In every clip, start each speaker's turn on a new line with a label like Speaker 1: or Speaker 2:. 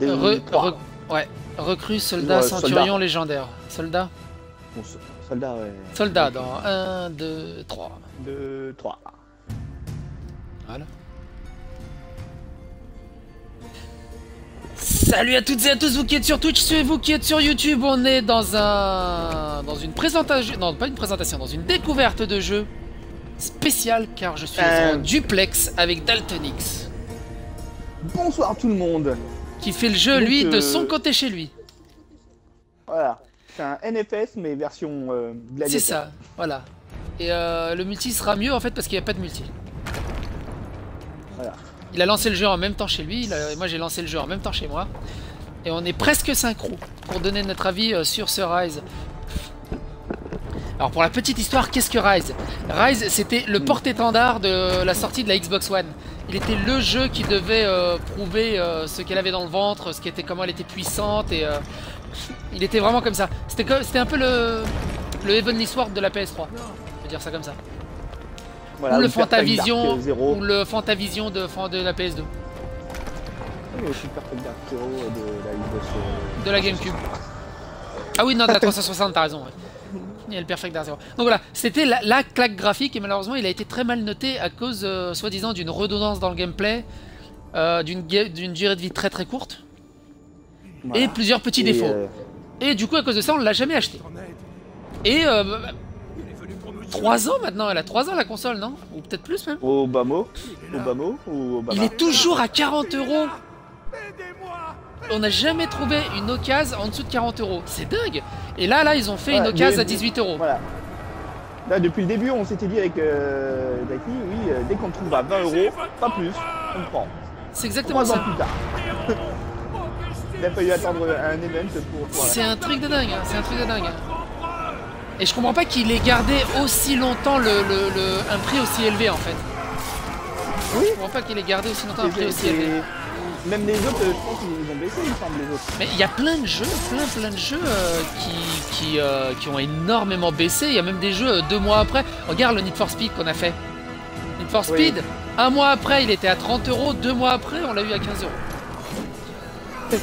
Speaker 1: Re- re- ouais. Recrue, soldat,
Speaker 2: Ouais,
Speaker 1: centurion,
Speaker 2: soldat.
Speaker 1: légendaire. Soldat
Speaker 2: Bon, so- soldat, ouais.
Speaker 1: Soldat dans 1, 2, 3.
Speaker 2: 2, 3.
Speaker 1: Voilà. Salut à toutes et à tous, vous qui êtes sur Twitch, et vous qui êtes sur YouTube, on est dans un... dans une présentation... Non, pas une présentation, dans une découverte de jeu spéciale, car je suis
Speaker 2: Euh.
Speaker 1: en duplex avec Daltonix,
Speaker 2: Bonsoir tout le monde.
Speaker 1: Qui fait le jeu,
Speaker 2: Donc,
Speaker 1: lui, de
Speaker 2: euh,
Speaker 1: son côté chez lui.
Speaker 2: Voilà. C'est un NFS, mais version euh.
Speaker 1: C'est ça, voilà. Et euh, le multi sera mieux, en fait, parce qu'il n'y a pas de multi.
Speaker 2: Voilà.
Speaker 1: Il a lancé le jeu en même temps chez lui, a- moi j'ai lancé le jeu en même temps chez moi. Et on est presque synchro pour donner notre avis euh, sur ce Rise. Alors pour la petite histoire, qu'est-ce que Rise? Rise c'était le porte-étendard de la sortie de la Xbox One. Il était le jeu qui devait euh, prouver euh, ce qu'elle avait dans le ventre, ce qui était, comment elle était puissante et euh, il était vraiment comme ça. C'était c'était un peu le, le Heavenly Sword de la PS3. Je veux dire ça comme ça.
Speaker 2: Voilà,
Speaker 1: ou le Fantavision, ou le Fantavision de, de la PS2.
Speaker 2: Oui, aussi Perfect Dark Zero de la Xbox.
Speaker 1: De la GameCube. Ah oui, non, de la 360, t'as raison. ouais. Il y a le Perfect Dark Zero. Donc voilà, c'était la, la claque graphique et malheureusement, il a été très mal noté à cause, euh, soi-disant, d'une redondance dans le gameplay, euh, d'une durée de vie très très courte
Speaker 2: voilà.
Speaker 1: et plusieurs petits
Speaker 2: Et,
Speaker 1: défauts.
Speaker 2: euh,
Speaker 1: Et du coup, à cause de ça, on l'a jamais acheté. Et euh, 3 ans maintenant, elle a 3 ans la console, non? Ou peut-être plus même
Speaker 2: Obama Obama ou Obama
Speaker 1: Il est toujours à 40 euros on n'a jamais trouvé une occasion en dessous de 40 euros. C'est dingue Et là, là, ils ont fait une occasion à 18 euros.
Speaker 2: Voilà. Là, depuis le début, on s'était dit avec euh, Daki, oui, euh, dès qu'on trouve à 20 euros, pas plus, on prend.
Speaker 1: C'est exactement
Speaker 2: Trois ans
Speaker 1: ça.
Speaker 2: plus tard. Il a fallu attendre un event pour. pour-
Speaker 1: C'est un truc de dingue, hein, c'est un truc de dingue. Et je comprends pas qu'il ait gardé aussi longtemps le, le- le- un prix aussi élevé en fait.
Speaker 2: Oui.
Speaker 1: Je comprends pas qu'il ait gardé aussi longtemps un prix aussi élevé.
Speaker 2: Même les autres, euh, je pense qu'ils ont baissé, il me semble, les autres.
Speaker 1: Mais il y a plein de jeux, plein plein de jeux euh, qui, qui, euh, qui ont énormément baissé. Il y a même des jeux euh, deux mois après. Regarde le Need for Speed qu'on a fait. Need for
Speaker 2: Oui.
Speaker 1: Speed, un mois après il était à 30 euros, deux mois après on l'a eu à 15 euros.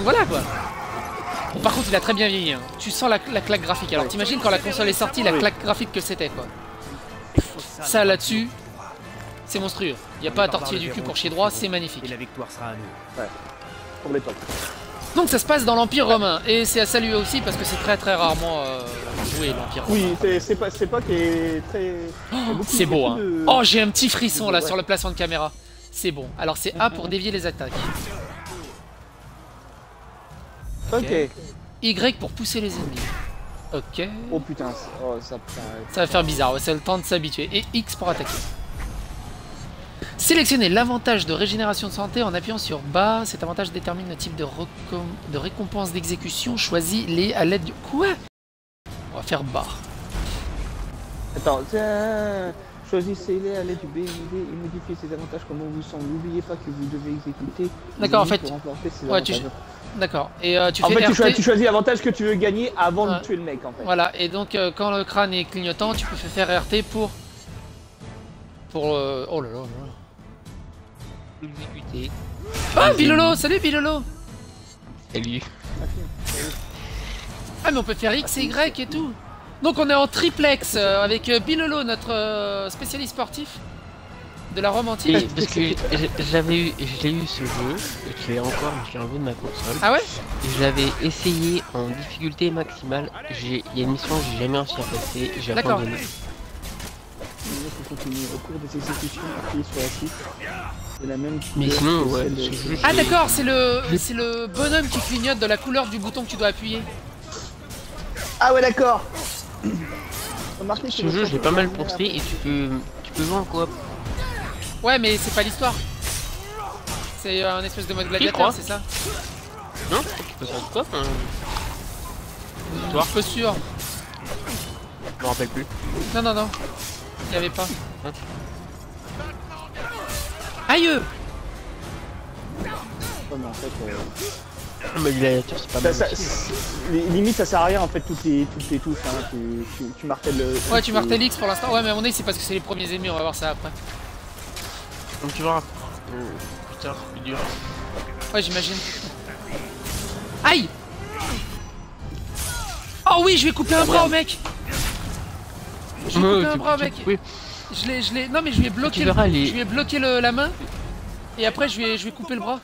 Speaker 1: Voilà quoi. Bon, par contre il a très bien vieilli. hein. Tu sens la, la claque graphique. Alors t'imagines quand la console est sortie la claque graphique que c'était quoi. Ça là-dessus, c'est monstrueux. Il n'y a pas à tortiller du cul pour chier droit, c'est magnifique.
Speaker 3: Et la victoire sera à nous.
Speaker 2: Pour l'époque.
Speaker 1: Donc ça se passe dans l'Empire romain et c'est à saluer aussi parce que c'est très très rarement euh, joué l'Empire romain.
Speaker 2: Oui, c'est c'est pas, c'est pas qui est très. beaucoup-
Speaker 1: C'est beau hein.
Speaker 2: de-
Speaker 1: Oh j'ai un petit frisson là
Speaker 2: Ouais.
Speaker 1: sur le placement de caméra. C'est bon. Alors c'est A pour dévier les attaques.
Speaker 2: Ok.
Speaker 1: Y pour pousser les ennemis. Ok.
Speaker 2: Oh putain, oh, ça. ça-
Speaker 1: va faire bizarre, ouais, c'est le temps de s'habituer. Et X pour attaquer. Sélectionnez l'avantage de régénération de santé en appuyant sur bas. Cet avantage détermine le type de, de récompense d'exécution. Choisis les à l'aide du... Quoi? On va faire bas.
Speaker 2: Attends, tiens. Choisissez-les à l'aide du BMD et modifiez ses avantages comme on vous semble. N'oubliez pas que vous devez exécuter.
Speaker 1: D'accord, en fait-
Speaker 2: ces
Speaker 1: ouais, tu-. D'accord. Et euh, tu
Speaker 2: En
Speaker 1: fais
Speaker 2: fait, tu, choisis, tu choisis l'avantage que tu veux gagner avant
Speaker 1: Ouais.
Speaker 2: de tuer le mec en fait.
Speaker 1: Voilà, et donc euh, quand le crâne est clignotant, tu peux faire RT pour. Pour. euh, Oh là là là.
Speaker 4: Ubiquité.
Speaker 1: Ah, Bilolo Salut Bilolo
Speaker 4: Salut.
Speaker 1: Ah, mais on peut faire X et Y et tout Donc on est en triplex euh, avec euh, Bilolo, notre euh, spécialiste sportif de la Rome
Speaker 4: Et parce que j'avais eu, je l'ai eu ce jeu, et je l'ai encore, je l'ai enlevé de ma console.
Speaker 1: Ah ouais?
Speaker 4: Je l'avais essayé en difficulté maximale. J'ai, il y a une mission que j'ai jamais réussi à passer. J'ai abandonné.
Speaker 2: Il faut continuer au cours des exécutions, appuyez sur la suite. C'est la même
Speaker 4: Mais sinon, ouais,
Speaker 2: de-
Speaker 1: Ah d'accord, c'est le c'est le bonhomme qui clignote de la couleur du bouton que tu dois appuyer.
Speaker 2: Ah ouais, d'accord.
Speaker 4: Ce
Speaker 2: le
Speaker 4: jeu, je l'ai
Speaker 2: champion
Speaker 4: pas mal pensé et tu peux, tu peux jouer en coop.
Speaker 1: Ouais, mais c'est pas l'histoire. C'est euh, un espèce de mode gladiateur, c'est ça
Speaker 4: Non Tu peux faire en coop hein
Speaker 1: Je suis sûr.
Speaker 4: Je me rappelle plus.
Speaker 1: Non, non, non. Il y avait pas.
Speaker 4: Hein
Speaker 1: Aïe
Speaker 2: mais en fait, euh,
Speaker 4: Ah, c'est pas
Speaker 2: ça, ça- li- limite, ça sert à rien en fait, toutes les, toutes les touches. Hein, tu, tu, tu martèles le.
Speaker 1: Ouais, tu martèles X pour l'instant. Ouais, mais à mon avis, c'est parce que c'est les premiers ennemis, on va voir ça après.
Speaker 4: Donc tu verras. plus tard, plus dur.
Speaker 1: Ouais, j'imagine. Aïe Oh oui, je vais couper un bras au mec Je vais
Speaker 4: Ouais,
Speaker 1: couper un bras mec
Speaker 4: oui.
Speaker 1: Je l'ai, je l'ai... Non mais je lui ai bloqué, le...
Speaker 4: verras, les-
Speaker 1: je lui ai bloqué le- la main. Et après, je lui ai, je lui ai coupé le bras.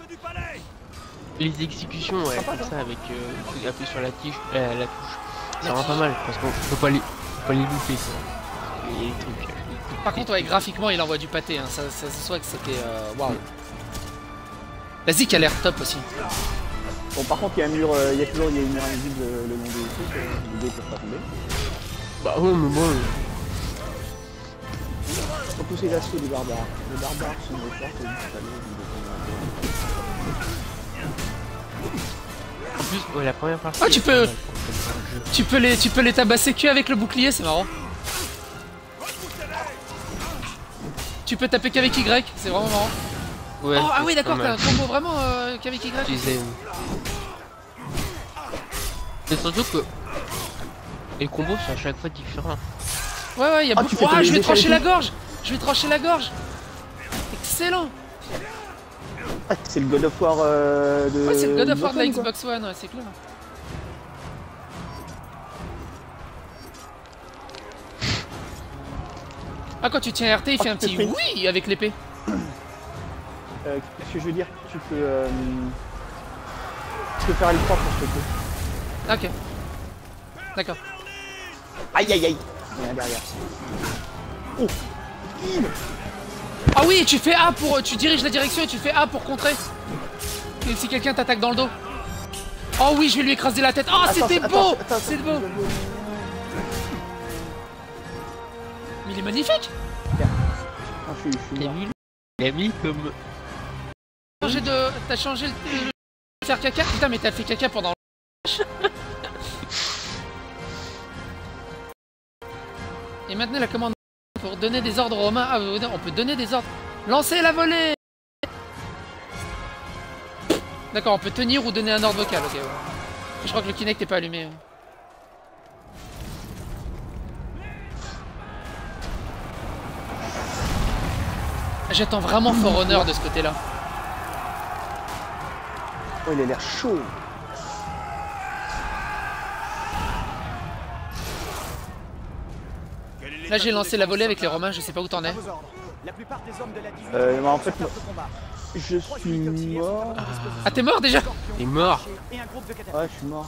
Speaker 4: Les exécutions, ouais, comme
Speaker 2: ça.
Speaker 4: ça, avec euh, appuyer sur la, tige, euh, la touche, ça rend pas mal, parce qu'on peut pas les, faut pas les louper, les trucs, euh, les
Speaker 1: Par contre, ouais, graphiquement, il envoie du pâté. Hein. Ça, ça se voit que c'était... euh, Waouh La zik a l'air top aussi.
Speaker 2: Bon, par contre, il y a un mur, euh, il y a toujours il y a une mur invisible le long des trucs, les peuvent pas tomber.
Speaker 4: Bah ouais, mais bon,
Speaker 2: Repousser l'assaut des barbares. Les barbares sont tout à l'heure,
Speaker 4: en plus, ouais, la première partie...
Speaker 1: Ah, tu peux-. Tu peux les, tu peux les tabasser que avec le bouclier, c'est marrant. Tu peux taper qu'avec Y, c'est vraiment marrant.
Speaker 4: Ouais,
Speaker 1: oh, ah
Speaker 4: c'est
Speaker 1: oui, d'accord, t'as un combo vraiment euh, qu'avec Y.
Speaker 4: C'est surtout que... Les combos sont à chaque fois différents.
Speaker 1: Ouais, ouais, il y a
Speaker 2: Ah,
Speaker 1: beaucoup.
Speaker 2: tes
Speaker 1: je vais trancher
Speaker 2: et
Speaker 1: la gorge Je vais trancher la gorge Excellent
Speaker 2: Ah, c'est le God of War euh, de.
Speaker 1: Ouais, c'est le God of War de la
Speaker 2: Xbox One,
Speaker 1: ouais, c'est clair. Ah, quand tu tiens RT, il fait
Speaker 2: Ah,
Speaker 1: un
Speaker 2: tu
Speaker 1: petit oui avec l'épée.
Speaker 2: Euh, Qu'est-ce que je veux dire? Tu peux. Euh... Tu peux faire le 3 pour ce truc.
Speaker 1: Ok. D'accord.
Speaker 2: Aïe aïe aïe Il y en a derrière. Oh
Speaker 1: Ah oui, tu fais A pour. Tu diriges la direction et tu fais A pour contrer. Et si quelqu'un t'attaque dans le dos. Oh oui, je vais lui écraser la tête. Oh, c'était beau C'est beau. Mais il est magnifique
Speaker 2: Ah, je suis, je
Speaker 4: vu Il a mis comme...
Speaker 1: T'as changé de. T'as changé le. le- Faire caca Putain, mais t'as fait caca pendant. Et maintenant la commande pour donner des ordres aux mains. Ah, on peut donner des ordres. Lancez la volée D'accord, on peut tenir ou donner un ordre vocal, ok. ouais. Je crois que le Kinect n'est pas allumé. ouais. J'attends vraiment For Honor de ce côté-là.
Speaker 2: Oh, il a l'air chaud.
Speaker 1: Là j'ai lancé la volée avec les Romains, je sais pas où t'en es.
Speaker 3: La plupart des hommes de la division
Speaker 2: Euh, mais en fait. Je suis mort.
Speaker 1: Ah t'es mort déjà
Speaker 4: T'es mort.
Speaker 2: Ouais, je suis mort.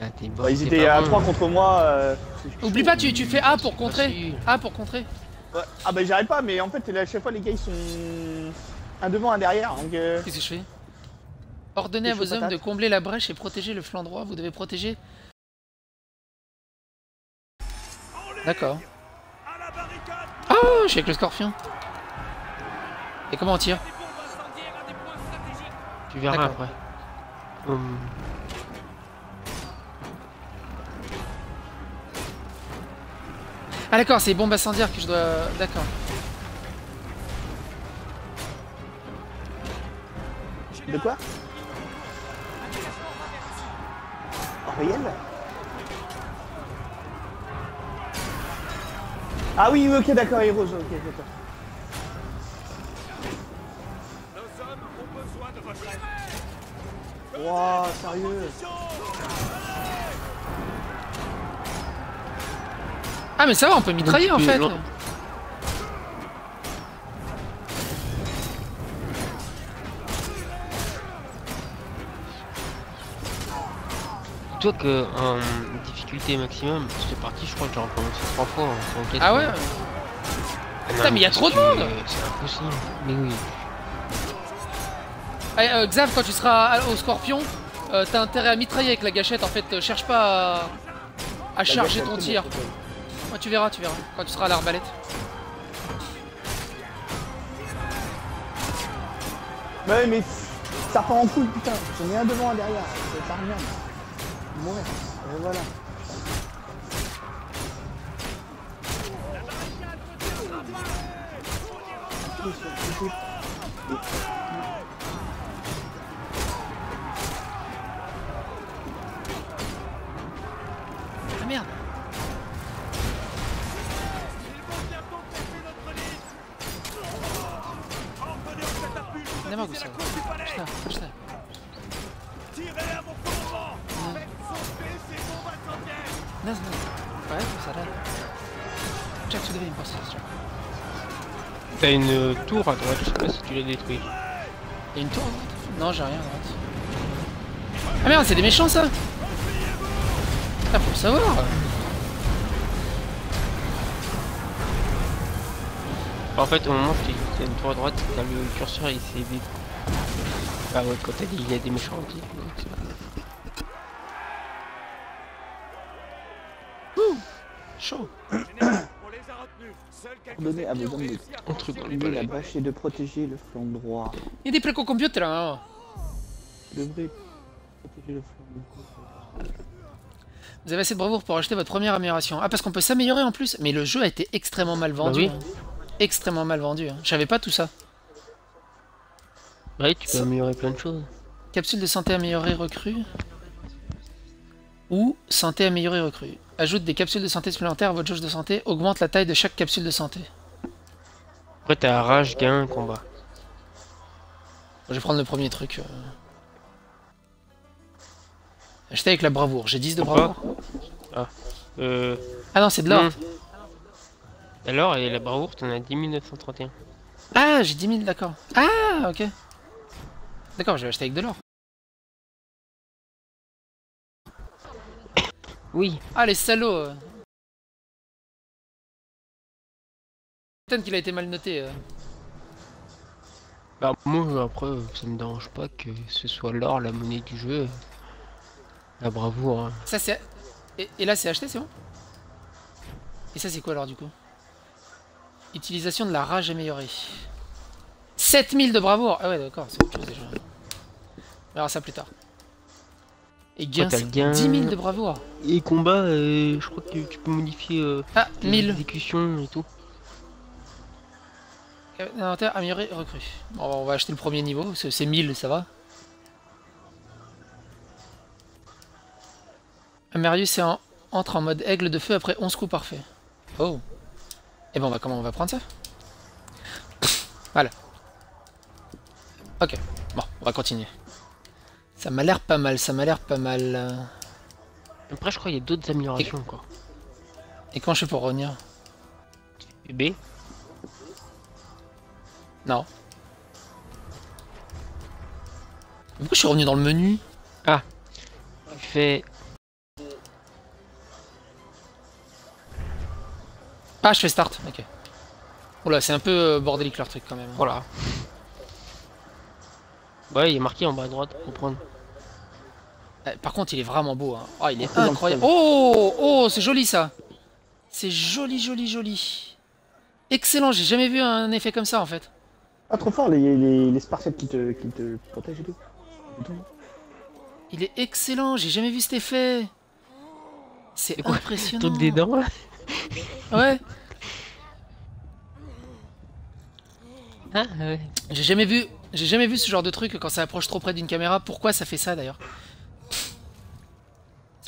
Speaker 4: Ah, t'es mort.
Speaker 2: Bah, ils étaient à
Speaker 4: bon.
Speaker 2: 3 contre moi. euh,
Speaker 1: Oublie pas, tu, tu fais A pour contrer.
Speaker 4: Facile.
Speaker 1: A pour contrer.
Speaker 2: Ouais. Ah bah j'arrive pas, mais en fait, à chaque fois, les gars, ils sont un devant, un derrière. Donc, euh,
Speaker 1: Qu'est-ce que je fais Ordonnez à vos hommes de combler la brèche et protéger le flanc droit. Vous devez protéger. D'accord. Oh, je suis avec le scorpion. Et comment on tire?
Speaker 4: Tu verras après. Hum,
Speaker 1: Ah d'accord, c'est les bombes incendiaires que je dois... D'accord.
Speaker 2: de quoi? En Ah oui, ok, d'accord, Heroes, ok, d'accord. Wouah, sérieux
Speaker 1: Ah mais ça va, on peut mitrailler en fait.
Speaker 4: Toi que en difficulté maximum, partie je crois que j'ai recommencé trois fois en en quatre
Speaker 1: Ah ouais
Speaker 4: fois. Ah non,
Speaker 1: Putain, mais il y a trop de monde
Speaker 4: C'est impossible. Mais oui.
Speaker 1: Euh, Xav, quand tu seras au scorpion, euh, t'as intérêt à mitrailler avec la gâchette en fait. euh, cherche pas à, à charger ton tir. Ouais, tu verras, tu verras. Quand tu seras à l'arbalète.
Speaker 2: Ouais, mais ça part en couille, putain. J'en ai un devant, un derrière. C'est pas rien. Ouais, et voilà.
Speaker 1: Ah
Speaker 4: T'as une euh, tour à droite, je sais pas si tu l'as détruit.
Speaker 1: Il y a une tour à droite Non, j'ai rien à droite. Ah merde, c'est des méchants ça Ah, faut le savoir
Speaker 4: En fait, au moment où t'as une tour à droite, t'as le curseur il s'est vide. Ah ouais, quand t'as dit il y a des méchants.
Speaker 1: Chaud
Speaker 3: On les a retenus.
Speaker 2: À vos hommes de la bâche et de protéger le flanc droit.
Speaker 1: Il y a des plaques au computer là hein.
Speaker 2: Vous devrez protéger le flanc droit.
Speaker 1: Vous avez assez de bravoure pour acheter votre première amélioration. Ah, parce qu'on peut s'améliorer en plus Mais le jeu a été extrêmement mal vendu.
Speaker 4: oui.
Speaker 1: hein. Extrêmement mal vendu. hein. Je savais pas tout ça.
Speaker 4: Ouais, tu peux améliorer plein de choses.
Speaker 1: Capsule de santé améliorée recrue. Ou santé améliorée recrue. Ajoute des capsules de santé supplémentaires à votre jauge de santé. Augmente la taille de chaque capsule de santé.
Speaker 4: Après, t'as rage, gain, combat.
Speaker 1: Je vais prendre le premier truc. euh. Acheter avec la bravoure. J'ai 10 de bravoure.
Speaker 4: Euh.
Speaker 1: Ah non, c'est de l'or.
Speaker 4: hmm. Alors, et la bravoure, t'en as 10 931.
Speaker 1: Ah, j'ai 10 000, d'accord. Ah, ok. D'accord, je vais acheter avec de l'or.
Speaker 4: Oui,
Speaker 1: Ah, les salauds euh. Peut-être qu'il a été mal noté. euh.
Speaker 4: bah moi, après, ça me dérange pas que ce soit l'or, la monnaie du jeu. La bravoure. hein.
Speaker 1: Ça, c'est... Et, et là, c'est acheté, c'est bon? Et ça, c'est quoi, alors, du coup? Utilisation de la rage améliorée. 7000 de bravoure Ah ouais, d'accord, c'est autre chose, déjà. On verra ça plus tard. Et gain,
Speaker 4: t'as le
Speaker 1: c'est
Speaker 4: gain.
Speaker 1: 10 000 de bravoure.
Speaker 4: Et combat, euh, je crois que tu peux modifier euh,
Speaker 1: Ah,
Speaker 4: tes
Speaker 1: 1000.
Speaker 4: exécutions et tout.
Speaker 1: Euh, Inventaire amélioré recrue. Bon, on va acheter le premier niveau, c'est c'est 1000, ça va. Marius est en- entre en mode aigle de feu après 11 coups parfaits. Oh. Et ben on va comment on va prendre ça? Voilà. Ok. Bon, on va continuer. Ça m'a l'air pas mal, ça m'a l'air pas mal.
Speaker 4: Après, je crois qu'il y a d'autres améliorations encore.
Speaker 1: Et comment je fais pour revenir?
Speaker 4: Et B,
Speaker 1: Non. Pourquoi je suis revenu dans le menu?
Speaker 4: Tu fais
Speaker 1: Ah, je fais start, ok. Oula, c'est un peu euh, bordélique leur truc quand même.
Speaker 4: Voilà. Ouais, il est marqué en bas à droite pour prendre.
Speaker 1: Euh, Par contre, il est vraiment beau. Hein. Oh, il est
Speaker 2: le
Speaker 1: incroyable. Oh, oh, c'est joli ça. C'est joli, joli, joli. Excellent, j'ai jamais vu un effet comme ça en fait.
Speaker 2: Ah, trop fort, les, les, les Spartiates qui te, qui te protègent et tout.
Speaker 1: Il est excellent, j'ai jamais vu cet effet. C'est impressionnant.
Speaker 4: Truc des dents là?
Speaker 1: Ouais,
Speaker 4: Ah ouais.
Speaker 1: j'ai jamais vu, j'ai jamais vu ce genre de truc quand ça approche trop près d'une caméra. Pourquoi ça fait ça d'ailleurs?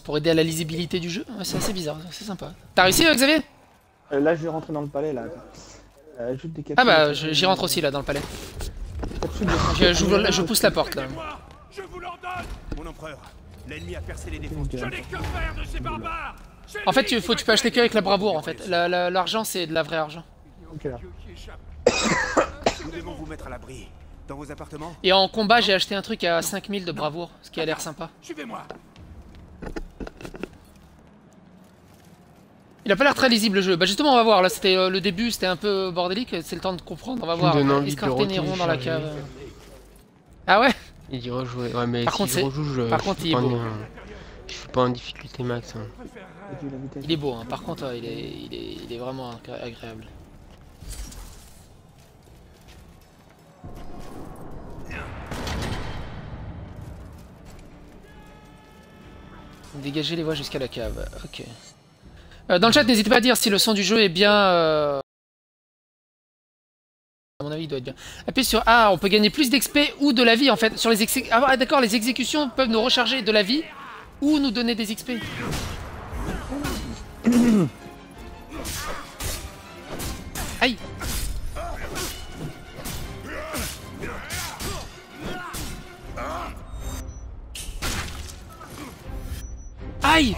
Speaker 1: Pour aider à la lisibilité du jeu. C'est assez bizarre, c'est sympa. T'as réussi, euh, Xavier?
Speaker 2: Euh, là, je vais rentrer dans le palais, là. Euh, des
Speaker 1: Ah bah, j'y rentre aussi là dans le palais. Je, pousse la porte là.
Speaker 3: Moi, je vous l'ordonne Mon empereur, l'ennemi a percé les défenses.
Speaker 2: Ok.
Speaker 3: Je n'ai que faire de ces barbares C'est
Speaker 1: En fait, tu, faut, peux acheter que avec la bravoure en fait. La- la- L'argent, c'est de la vraie argent.
Speaker 2: Ok, là.
Speaker 3: Dieu qui échappe. Nous devons vous mettre à l'abri. Dans vos appartements?
Speaker 1: Et en combat, j'ai acheté un truc à 5000 de bravoure, ce qui a l'air sympa.
Speaker 3: Suivez-moi
Speaker 1: Il a pas l'air très lisible le jeu. Bah justement, on va voir. Là, c'était euh, le début, c'était un peu bordélique. C'est le temps de comprendre. On va voir.
Speaker 4: de
Speaker 1: Escarter Néron dans la cave. Ah ouais?
Speaker 4: Il dit rejouer. Ouais, mais
Speaker 1: Par
Speaker 4: si
Speaker 1: contre,
Speaker 4: je rejoue, je,
Speaker 1: par
Speaker 4: je
Speaker 1: contre, il est beau.
Speaker 4: en- Je suis pas en difficulté max. hein.
Speaker 1: Il est beau. Hein. Par contre, il, est, il, est, il est vraiment agré- agréable. Dégagez les voies jusqu'à la cave. Ok. Euh, dans le chat, n'hésitez pas à dire si le son du jeu est bien. euh, mon avis, il doit être bien. Appuyez sur A, on peut gagner plus d'XP ou de la vie en fait. Sur les exé- Ah, d'accord, les exécutions peuvent nous recharger de la vie ou nous donner des XP. Aïe Aïe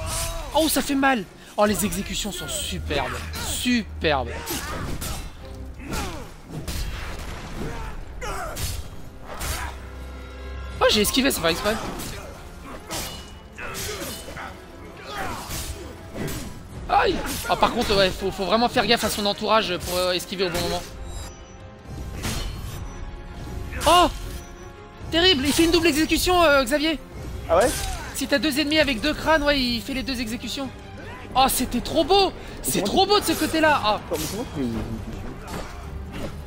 Speaker 1: Oh, ça fait mal Oh, les exécutions sont superbes. superbe. Oh, j'ai esquivé, ça fait exprès. Aïe Ah, par contre, ouais, faut, faut vraiment faire gaffe à son entourage pour euh, esquiver au bon moment. Oh Terrible Il fait une double exécution, euh, Xavier
Speaker 2: Ah ouais?
Speaker 1: Si t'as deux ennemis avec deux crânes, ouais, il fait les deux exécutions. Oh, c'était trop beau C'est trop beau de ce côté-là Ah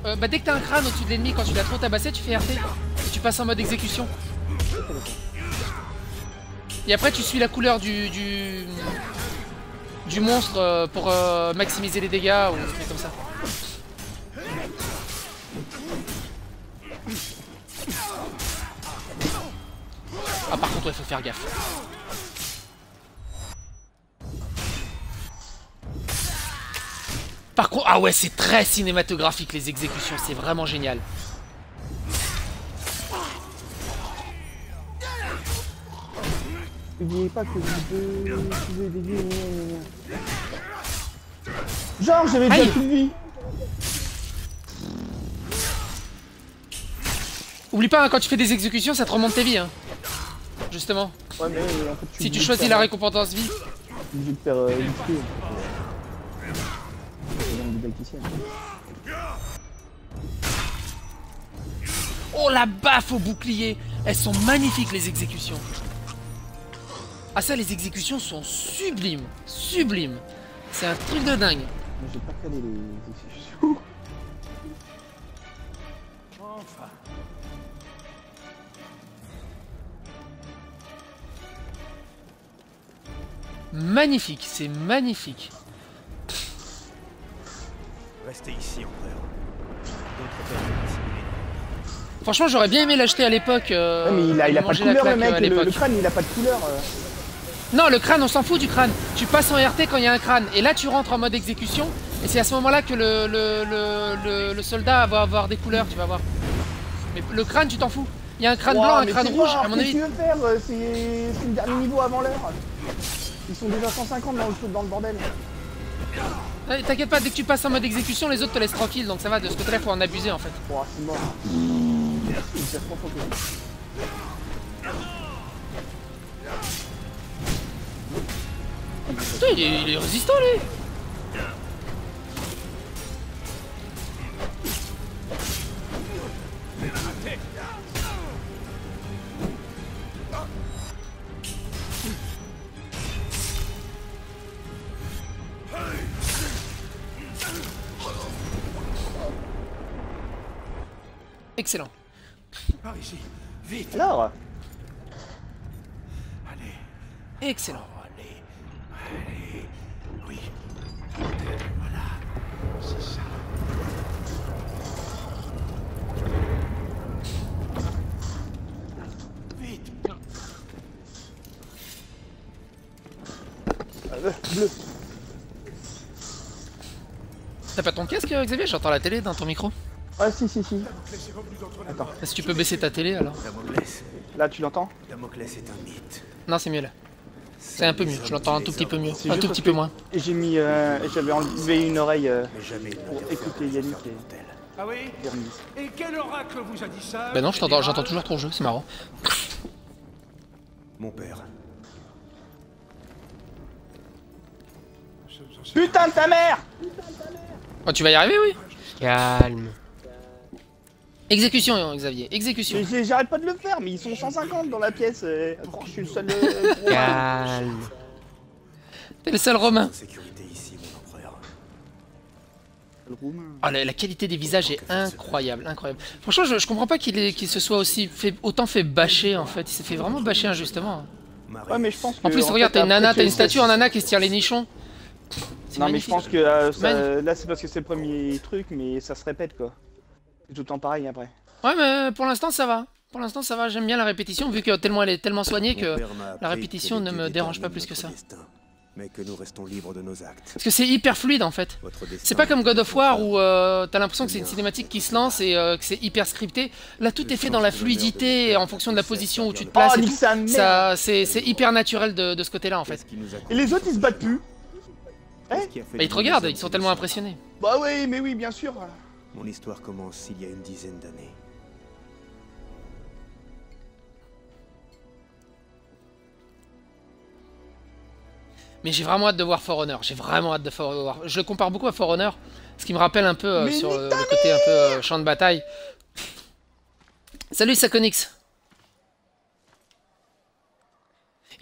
Speaker 1: euh, Bah dès que t'as un crâne au-dessus de l'ennemi, quand tu l'as trop tabassé, tu fais RT. Et tu passes en mode exécution. Et après tu suis la couleur du monstre euh, pour euh, maximiser les dégâts ou un truc comme ça. Ah par contre, il faut faire gaffe. Par contre, ah ouais, c'est très cinématographique les exécutions, c'est vraiment génial.
Speaker 2: N'oubliez pas que vous deux gna. Genre, j'avais déjà plus de vie.
Speaker 1: Oublie pas, hein, quand tu fais des exécutions, ça te remonte tes vies. Hein. Justement.
Speaker 2: Ouais, mais euh, en fait,
Speaker 1: Si tu choisis la récompense vie.
Speaker 2: obligé de faire euh, XP. euh.
Speaker 1: Oh la baffe au bouclier Elles sont magnifiques les exécutions. Ah ça, les exécutions sont sublimes. Sublimes. C'est un truc de dingue.
Speaker 2: Moi, j'ai pas calé les exécutions.
Speaker 1: Magnifique, c'est magnifique.
Speaker 3: Restez ici.
Speaker 1: Franchement, j'aurais bien aimé l'acheter à l'époque. euh,
Speaker 2: Ouais, mais il a, il a pas de couleur, le
Speaker 1: claque, euh,
Speaker 2: mec.
Speaker 1: à
Speaker 2: Le, le
Speaker 1: l'époque.
Speaker 2: crâne, il a pas de couleur. euh.
Speaker 1: Non, le crâne, on s'en fout du crâne. Tu passes en RT quand il y a un crâne. Et là, tu rentres en mode exécution. Et c'est à ce moment-là que le, le, le, le- le soldat va avoir des couleurs, tu vas voir. Mais le crâne, tu t'en fous. Il y a un crâne blanc, un crâne rouge,
Speaker 2: mort,
Speaker 1: à mon
Speaker 2: Qu'est-ce
Speaker 1: avis.
Speaker 2: que tu veux faire C'est c'est le dernier niveau avant l'heure. Ils sont déjà 150 dans le, dans le bordel.
Speaker 1: T'inquiète pas, dès que tu passes en mode exécution, les autres te laissent tranquille. Donc ça va, de ce côté-là, faut en abuser en fait.
Speaker 2: Ouah, c'est mort. Il.
Speaker 1: Putain, il est, il est résistant, lui Excellent.
Speaker 3: Par ici. Vite.
Speaker 2: Alors
Speaker 3: Allez.
Speaker 1: Excellent.
Speaker 3: Allez. Allez. Oui. Voilà. C'est ça. Vite.
Speaker 2: euh, bleu.
Speaker 1: T'as pas ton casque, Xavier? J'entends la télé dans ton micro.
Speaker 2: Ah, si, si, si. Attends,
Speaker 1: Est-ce que tu peux baisser ta télé alors
Speaker 3: Damoclès.
Speaker 2: là, tu l'entends?
Speaker 3: Damoclès est un mythe.
Speaker 1: Non, c'est mieux là. C'est un peu mieux, je l'entends un tout petit peu mieux. Un tout petit peu moins.
Speaker 2: Et j'ai mis. euh, J'avais enlevé une oreille euh,
Speaker 3: Mais jamais il
Speaker 2: pour écouter Yannick et.
Speaker 5: Ah oui? Et quel oracle vous a dit ça?
Speaker 1: Bah non, je t'entends-
Speaker 5: général
Speaker 1: j'entends toujours ton jeu, c'est marrant.
Speaker 3: Mon père.
Speaker 2: Putain de ta mère
Speaker 1: Oh, tu vas y arriver, oui?
Speaker 4: Calme.
Speaker 1: Exécution, Xavier, exécution.
Speaker 2: Mais J'arrête pas de le faire, mais ils sont 150 dans la pièce. euh, Je suis le seul. euh.
Speaker 4: Calme.
Speaker 1: T'es le seul romain. Oh, la, la qualité des visages est incroyable, incroyable. Franchement, je, je comprends pas qu'il se soit aussi fait, autant fait bâcher en fait. Il s'est fait vraiment bâcher injustement.
Speaker 3: Marie.
Speaker 2: Ouais, mais je pense que.
Speaker 1: En plus,
Speaker 2: en
Speaker 1: regarde, t'as une nana, t'as une
Speaker 2: tu-
Speaker 1: statue en nana qui se tire les nichons. C'est
Speaker 2: Non, mais je pense que euh, ça- là, c'est parce que c'est le premier truc, mais ça se répète quoi. C'est tout le temps pareil après.
Speaker 1: Ouais, mais pour l'instant, ça va. Pour l'instant, ça va. J'aime bien la répétition, vu que tellement elle est tellement soignée que.
Speaker 3: appris
Speaker 1: répétition
Speaker 3: que
Speaker 1: ne me dérange pas plus que ça.
Speaker 3: destin, mais que nous restons libres de nos actes.
Speaker 1: Parce que c'est hyper fluide en fait. C'est pas comme God of War où euh, t'as l'impression que c'est une cinématique qui se lance et euh, que c'est hyper scripté. Là, tout est fait dans la fluidité et en fonction de la position où tu te places
Speaker 2: Oh,
Speaker 1: Ça, c'est hyper naturel de, de ce côté-là en fait.
Speaker 2: Et les autres ils se battent plus
Speaker 3: fait
Speaker 1: Bah, ils te regardent, ils sont tellement impressionnés.
Speaker 2: Bah oui, mais oui, bien sûr.
Speaker 3: Mon histoire commence il y a une dizaine d'années.
Speaker 1: Mais j'ai vraiment hâte de voir For Honor. J'ai vraiment hâte de For voir. Je le compare beaucoup à For Honor, ce qui me rappelle un peu euh, sur euh, le côté un peu euh, champ de bataille. Salut Saconix.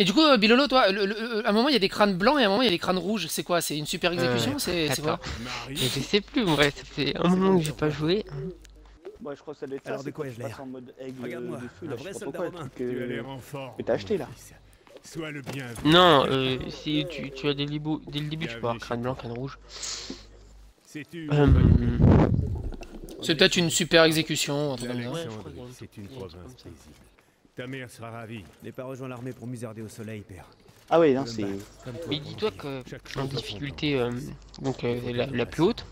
Speaker 1: Et du coup, euh, Bilolo, toi, le- le- à un moment il y a des crânes blancs et à un moment il y a des crânes rouges. C'est quoi? C'est une super exécution?
Speaker 4: Euh,
Speaker 1: C'est quoi?
Speaker 4: Mais je sais plus, ouais, ça fait un moment que j'ai pas joué.
Speaker 2: Moi, je crois que ça doit être.
Speaker 3: Alors, de
Speaker 2: c'est
Speaker 3: quoi
Speaker 2: en mode aigle
Speaker 3: Regarde-moi,
Speaker 2: de feu, je
Speaker 3: vrai soldat romain.
Speaker 5: Tu as
Speaker 2: euh,
Speaker 5: l'air en forme.
Speaker 2: que t'as acheté là.
Speaker 5: Sois le bienvenu.
Speaker 4: Non, euh, si tu, tu as le début, dès le début tu peux avoir crâne blanc, crâne rouge.
Speaker 5: C'est
Speaker 4: Euh,
Speaker 1: C'est peut-être une super exécution.
Speaker 4: je
Speaker 5: c'est une province paisible. Ta mère sera ravie.
Speaker 3: N'ai pas rejoint l'armée pour musarder au soleil, père.
Speaker 2: Ah oui, non, c'est.
Speaker 4: Mais dis-toi que en
Speaker 5: son
Speaker 4: difficulté, euh, donc euh, la, la plus haute,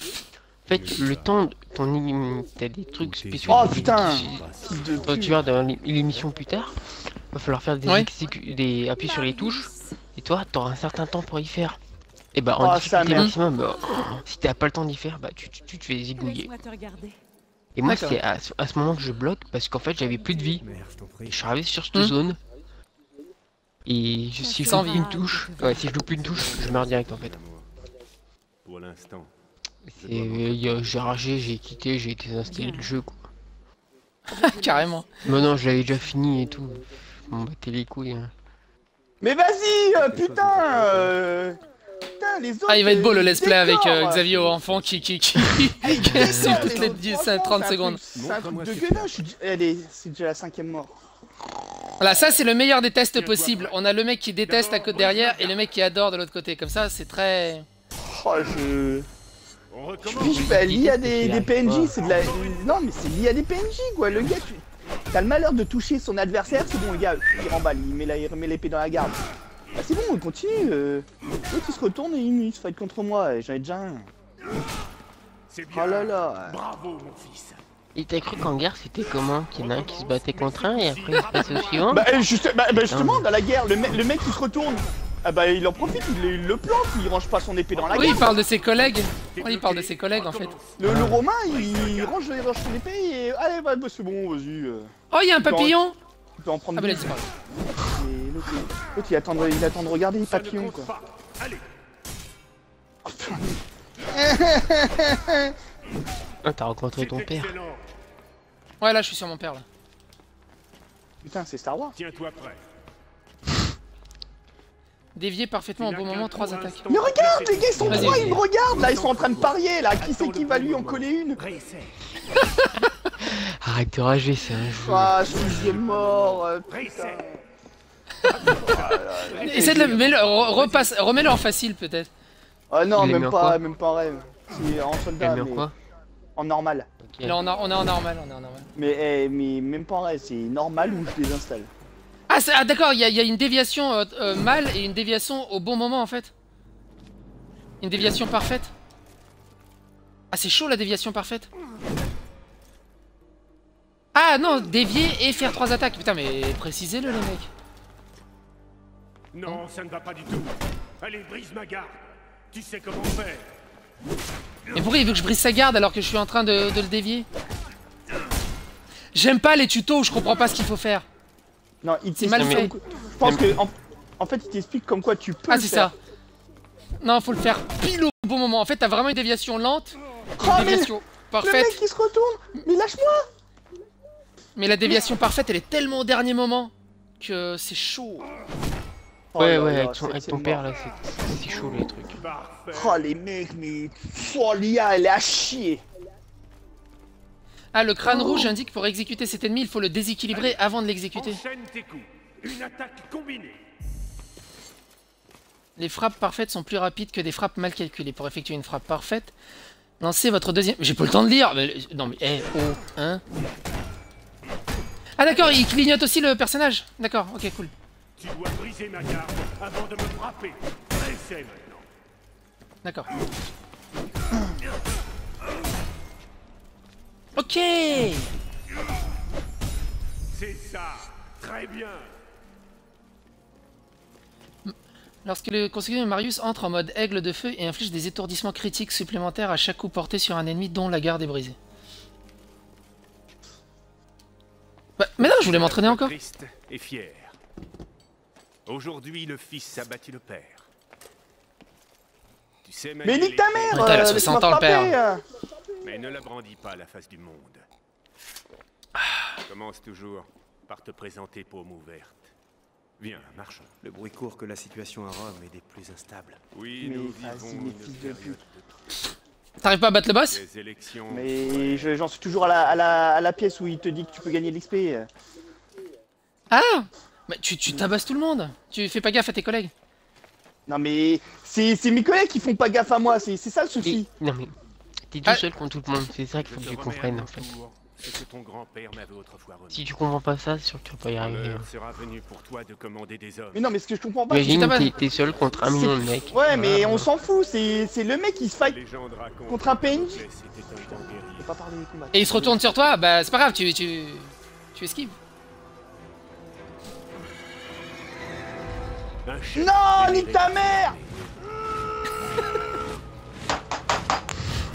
Speaker 4: en fait, le temps, de- ton élim- t'as des trucs spéciaux.
Speaker 2: Oh putain de
Speaker 4: Quand tu vas dans l'é- l'émission plus tard, va falloir faire des,
Speaker 1: Ouais.
Speaker 4: exécu- des appuis sur les touches, et toi, t'auras un certain temps pour y faire. Et bah, en
Speaker 2: Oh,
Speaker 4: difficulté maximum, bah, si t'as pas le temps d'y faire, bah, tu, tu, tu te fais zigouiller. Et moi, c'est à, ce- à ce moment que je bloque, parce qu'en fait, j'avais plus de vie.
Speaker 3: Je.
Speaker 4: Et suis arrivé sur cette
Speaker 1: Hmm.
Speaker 4: zone. Et je- si je
Speaker 1: Sans
Speaker 4: loupe
Speaker 1: vie.
Speaker 4: une touche, ouais, si je loupe une touche, je meurs direct en fait.
Speaker 5: Pour l'instant.
Speaker 4: J'ai ragé, j'ai quitté, j'ai désinstallé le jeu quoi.
Speaker 1: Carrément.
Speaker 4: Mais non, je l'avais déjà fini et tout. Bon, battait les couilles. hein.
Speaker 2: Mais vas-y, euh, putain euh, Putain, les autres.
Speaker 1: Ah, il va être beau le
Speaker 2: euh,
Speaker 1: let's play avec euh. Xavier au enfant qui qui qui, qui insulte toutes les
Speaker 2: autres,
Speaker 1: 10,
Speaker 2: franchement,
Speaker 1: 30
Speaker 2: c'est un
Speaker 1: secondes.
Speaker 2: C'est un truc déjà- Allez, c'est déjà la cinquième mort.
Speaker 1: Voilà, ça c'est le meilleur des tests possibles. On a le mec qui déteste à côté derrière et le mec qui adore de l'autre côté. Comme ça, c'est très.
Speaker 2: Oh, je.
Speaker 5: On
Speaker 2: Je pas lié à des, PNJ, c'est de la. Non, mais c'est lié à des PNJ, quoi. Le gars, tu. T'as le malheur de toucher son adversaire, c'est bon, le gars, il remballe, il met la- il remet l'épée dans la garde. Ah, c'est bon, on continue. Euh... L'autre, il se retourne et il, il se fight contre moi, et j'en ai déjà un.
Speaker 5: C'est bien.
Speaker 2: Oh là là.
Speaker 5: Bravo, mon fils.
Speaker 4: Et t'as cru qu'en guerre c'était comment Qu'il y en a un qui se battait contre un et après il se passait au suivant
Speaker 2: Bah, euh, juste, bah, bah, justement, dans la guerre, le, me- le mec, il se retourne. Ah bah, il en profite, il, il le plante, il range pas son épée dans la
Speaker 1: Oui, il parle de ses collègues. Oui, il parle de ses collègues en fait.
Speaker 2: Le, le romain, il, il range, il range son épée et. Allez, bah, bah, c'est bon, vas-y. euh,
Speaker 1: Oh, il y a un papillon
Speaker 2: tu peux en prendre
Speaker 1: Ah, bah là,
Speaker 2: deux.
Speaker 1: c'est pas grave.
Speaker 2: Et l'autre, il- l'autre, il attend, de, il attend de regarder les papillons, quoi.
Speaker 5: pas. Allez.
Speaker 4: Ah, t'as rencontré ton père.
Speaker 5: excellent.
Speaker 1: Ouais, là, je suis sur mon père là.
Speaker 2: Putain, c'est Star Wars.
Speaker 5: Tiens-toi prêt.
Speaker 1: Dévié parfaitement au bon moment, trois attaques.
Speaker 2: Mais regarde, les gars, ils sont trois, ils me regardent là, ils sont en train de parier là. Qui c'est qui va lui en coller une?
Speaker 4: Arrête de rager, c'est un jeu.
Speaker 2: Ah, sixième mort. euh,
Speaker 5: Réessaie.
Speaker 1: Essaie de le. re- repasse- Remets-le en facile peut-être.
Speaker 2: Ah non,
Speaker 4: Il
Speaker 2: même pas, même pas en rêve. C'est en soldat, mais
Speaker 4: quoi
Speaker 2: en normal.
Speaker 1: Là, on, a- on est en normal, on est en normal.
Speaker 2: Mais, eh, mais même pas en rêve, c'est normal ou je désinstalle.
Speaker 1: Ah, c'est- ah, d'accord, il y, a- il y a une déviation euh, euh, mal et une déviation au bon moment en fait. Une déviation parfaite. Ah, c'est chaud la déviation parfaite. Ah non, dévier et faire trois attaques. Putain, mais précisez-le, les mecs.
Speaker 5: Non, ça ne va pas du tout. Allez, brise ma garde. Tu sais comment faire.
Speaker 1: Mais pourquoi il veut que je brise sa garde alors que je suis en train de, de le dévier? J'aime pas les tutos, je comprends pas ce qu'il faut faire.
Speaker 2: Non, il
Speaker 1: C'est mal
Speaker 2: t'explique
Speaker 1: fait.
Speaker 2: Je pense que en, en fait, il t'explique comme quoi tu peux.
Speaker 1: Ah, c'est ça. Non, faut le faire pile au bon moment. En fait, t'as vraiment une déviation lente,
Speaker 2: Oh, mais
Speaker 1: déviation
Speaker 2: le
Speaker 1: parfaite.
Speaker 2: mec il se retourne. Mais lâche-moi.
Speaker 1: Mais la déviation parfaite, elle est tellement au dernier moment que c'est chaud.
Speaker 2: Oh
Speaker 4: Ouais,
Speaker 2: là
Speaker 4: ouais,
Speaker 2: là,
Speaker 4: avec, ton, avec
Speaker 2: septième
Speaker 4: ton père là, c'est c'est chaud les trucs.
Speaker 5: Parfait.
Speaker 2: Oh les mecs, mais. Oh l'IA, elle est à chier.
Speaker 1: Ah, le crâne rouge indique pour exécuter cet ennemi, il faut le déséquilibrer avant de l'exécuter. Les frappes parfaites sont plus rapides que des frappes mal calculées. Pour effectuer une frappe parfaite, lancez votre deuxième. J'ai pas le temps de lire. Mais... Non mais eh oh hein. Ah d'accord, il clignote aussi le personnage. D'accord, ok cool.
Speaker 5: Tu dois briser ma garde avant de me frapper. Essaie maintenant.
Speaker 1: D'accord. Ok.
Speaker 5: C'est ça. Très bien.
Speaker 1: Lorsque le conseiller de Marius entre en mode aigle de feu et inflige des étourdissements critiques supplémentaires à chaque coup porté sur un ennemi dont la garde est brisée. Mais non, je voulais m'entraîner encore.
Speaker 5: Triste et fier. Aujourd'hui, le fils a battu le père. Tu sais
Speaker 2: Mais nique ta mère
Speaker 1: Putain, il a
Speaker 2: euh,
Speaker 1: 60
Speaker 2: laisse-moi
Speaker 1: ans, le père.
Speaker 2: euh.
Speaker 5: Mais ne la brandis pas à la face du monde. Commence toujours par te présenter paume ouverte. Viens, marchons.
Speaker 3: Le bruit court que la situation à Rome est des plus instables.
Speaker 5: Oui,
Speaker 2: Mais
Speaker 5: nous vivons une
Speaker 2: de
Speaker 1: T'arrives pas à battre le boss.
Speaker 2: Mais je- j'en suis toujours à la, à, la, à la pièce où il te dit que tu peux gagner de l'XP.
Speaker 1: Ah Mais tu, tu tabasses tout le monde Tu fais pas gaffe à tes collègues
Speaker 2: Non mais c'est mes collègues qui font pas gaffe à moi, c'est ça le
Speaker 4: Et-
Speaker 2: souci.
Speaker 4: Non mais, t'es tout
Speaker 1: Ah.
Speaker 4: seul contre tout le monde, c'est ça qu'il faut que tu comprennes en fait.
Speaker 5: Mon tour ce que ton grand-père m'avait autrefois remis.
Speaker 4: Si tu comprends pas ça, c'est sûr que tu vas pas y arriver.
Speaker 5: L'heure sera venue pour toi de commander des hommes.
Speaker 2: Mais non mais ce que je comprends pas. c'est-
Speaker 4: t'es seul contre un million de mecs.
Speaker 2: Ouais mais on s'en fout, c'est c'est le mec qui se fight. Contre un PNJ.
Speaker 1: Et il se retourne sur toi Bah c'est pas grave, tu, tu, tu esquives.
Speaker 2: Non, nique ta mère.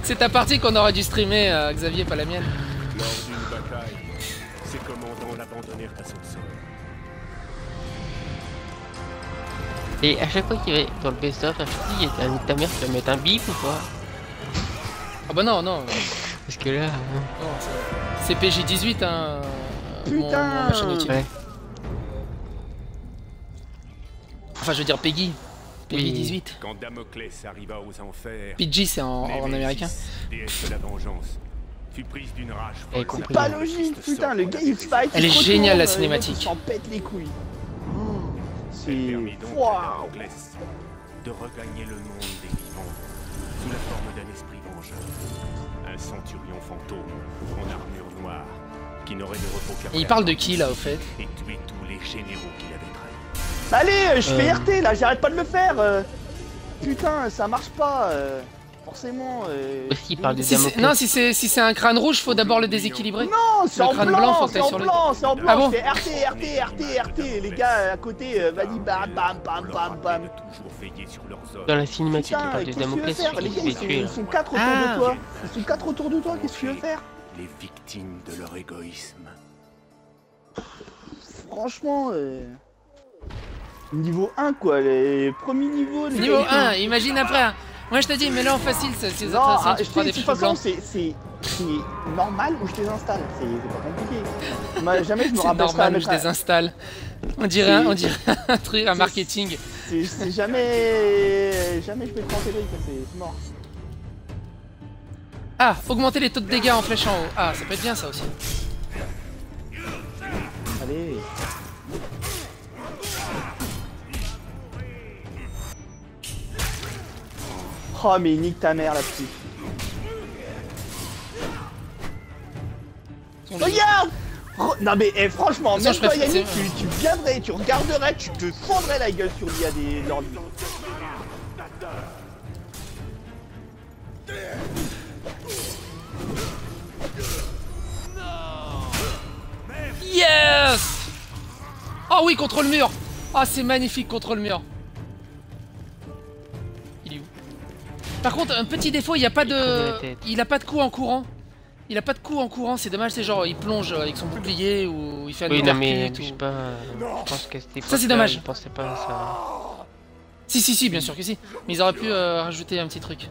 Speaker 1: C'est ta partie qu'on aurait dû streamer, euh, Xavier, pas la mienne.
Speaker 5: Lors d'une bataille, ses commandants l'abandonnèrent à son sort.
Speaker 4: Et à chaque fois qu'il avait dans le best-of, à chaque fois il y a ta, mère qui va mettre un bip ou pas
Speaker 1: Ah bah non, non.
Speaker 4: Parce que là,
Speaker 1: non, c'est- c'est PJ18, hein.
Speaker 2: Putain.
Speaker 1: mon
Speaker 4: ouais.
Speaker 1: Enfin, je veux dire Peggy. Peggy 18.
Speaker 5: Quand Damoclès arriva aux enfers,
Speaker 1: PG, c'est en, américain.
Speaker 5: déesse de la vengeance, fut prise d'une rage
Speaker 4: Elle est
Speaker 5: folle.
Speaker 4: comprise.
Speaker 2: Pas logique, putain, le gars il se fight.
Speaker 1: Elle est géniale, la
Speaker 2: euh,
Speaker 1: cinématique.
Speaker 2: S'en pète les couilles. C'est.
Speaker 5: Damoclès de regagner le monde des vivants sous la forme d'un esprit vengeur. Un centurion fantôme en armure noire qui n'aurait de repos
Speaker 1: Et il parle de qui là au fait
Speaker 5: et tué tous les généraux qu'il avait trahis.
Speaker 2: Allez, euh, je fais
Speaker 4: Euh.
Speaker 2: RT là, j'arrête pas de le faire. euh. Putain, ça marche pas. euh. Forcément. euh.
Speaker 4: Aussi, il parle
Speaker 1: Si c'est-. Non, si c'est si c'est un crâne rouge, faut d'abord le déséquilibrer.
Speaker 2: Non, c'est en
Speaker 1: crâne
Speaker 2: blanc, c'est en
Speaker 1: le-
Speaker 2: blanc, c'est en blanc.
Speaker 1: Ah bon
Speaker 2: fais RT, RT, RT, RT. Les gars à côté, euh, vas-y, bam, bam, bam, bam, bam.
Speaker 5: toujours veiller sur leurs hommes.
Speaker 4: Dans la cinématique, il
Speaker 2: Putain,
Speaker 4: parle de
Speaker 2: qu'est-ce que tu veux
Speaker 4: Damoclès,
Speaker 2: Les gars, ils sont,
Speaker 4: tuer.
Speaker 2: ils
Speaker 4: là.
Speaker 2: sont quatre autour
Speaker 1: Ah.
Speaker 2: de toi. Ils sont quatre autour de toi, qu'est-ce que tu veux faire?
Speaker 5: Les victimes de leur égoïsme.
Speaker 2: Franchement, euh... niveau 1 quoi, les premiers niveaux. les
Speaker 1: Niveau
Speaker 2: gars,
Speaker 1: 1, imagine après. Moi je te dis, mais là en facile, c'est ces
Speaker 2: Non, ah, je sais,
Speaker 1: des
Speaker 2: de toute façon, c'est c'est- c'est normal où je les installe, c'est c'est pas compliqué. Moi, jamais je me
Speaker 1: C'est
Speaker 2: rappelle à
Speaker 1: normal, je
Speaker 2: mettre à-
Speaker 1: désinstalle. On dirait, un, on dirait un truc, un marketing.
Speaker 2: C'est c'est jamais. Jamais je peux te tenter c'est c'est mort.
Speaker 1: Ah, augmenter les taux de dégâts en flèche en haut. Ah, ça peut être bien ça aussi.
Speaker 2: Allez. Oh, mais nique ta mère la petite. Regarde Re- Non mais eh, franchement, même toi Yannick, tu, tu viendrais, tu regarderais, tu te fendrais la gueule sur l'IA des.
Speaker 1: Yes Oh oui, contre le mur Ah, c'est magnifique contre le mur. Par contre, un petit défaut, il n'y a pas de... Il a pas de coup en courant. Il a pas de coup en courant, c'est dommage, c'est genre, il plonge avec son bouclier ou il fait un
Speaker 4: Oui, non, mais je sais pas. Je pense que c'était
Speaker 1: Ça, c'est dommage.
Speaker 4: Je pensais pas à ça.
Speaker 1: Si, si, si, bien sûr que si. Mais ils auraient pu euh, rajouter un petit truc.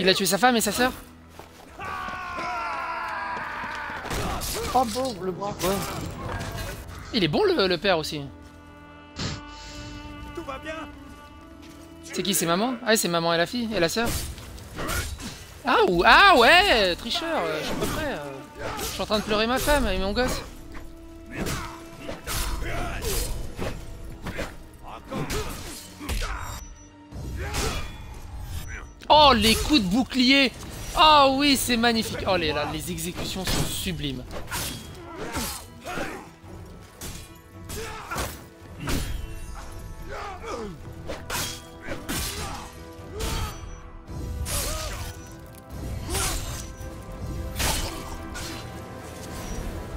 Speaker 1: Il a tué sa femme et sa sœur
Speaker 2: Oh bon, le bras.
Speaker 1: Il est bon le, le père aussi. C'est qui, c'est maman Ah, c'est maman et la fille Et la sœur Ah, ou... ah ouais Tricheur, euh, je suis pas prêt. euh. Je suis en train de pleurer ma femme et mon gosse. Oh, les coups de bouclier Oh oui, c'est magnifique Oh, les, là, les exécutions sont sublimes.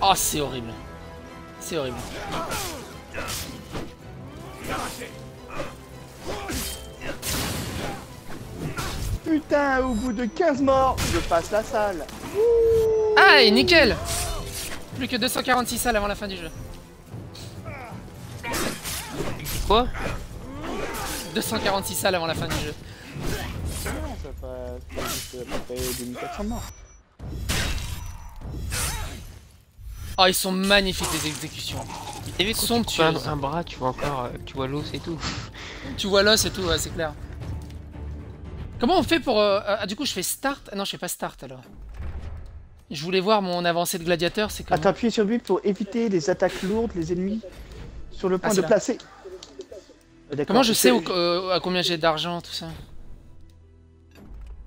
Speaker 1: Oh, c'est horrible. C'est horrible.
Speaker 2: Putain, au bout de 15 morts, je passe la salle.
Speaker 1: Ah, et nickel Plus que 246 salles avant la fin du jeu.
Speaker 4: Quoi
Speaker 1: 246 salles avant la fin du jeu.
Speaker 2: Ça fait ça fait à peu près 2400 morts.
Speaker 1: Oh, ils sont magnifiques les exécutions.
Speaker 4: T'as vu quand tu un, un bras, tu vois encore, euh, tu vois l'os et tout.
Speaker 1: Tu vois l'os et tout, ouais, c'est clair. Comment on fait pour... euh, Ah, du coup, je fais start? Ah non, je fais pas start, alors. Je voulais voir mon avancée de gladiateur, c'est comment?
Speaker 2: Attends, appuyez sur lui pour éviter les attaques lourdes, les ennemis sur le point
Speaker 1: Ah,
Speaker 2: de
Speaker 1: là.
Speaker 2: placer. Ah.
Speaker 1: Comment je sais euh, à combien j'ai d'argent, tout ça?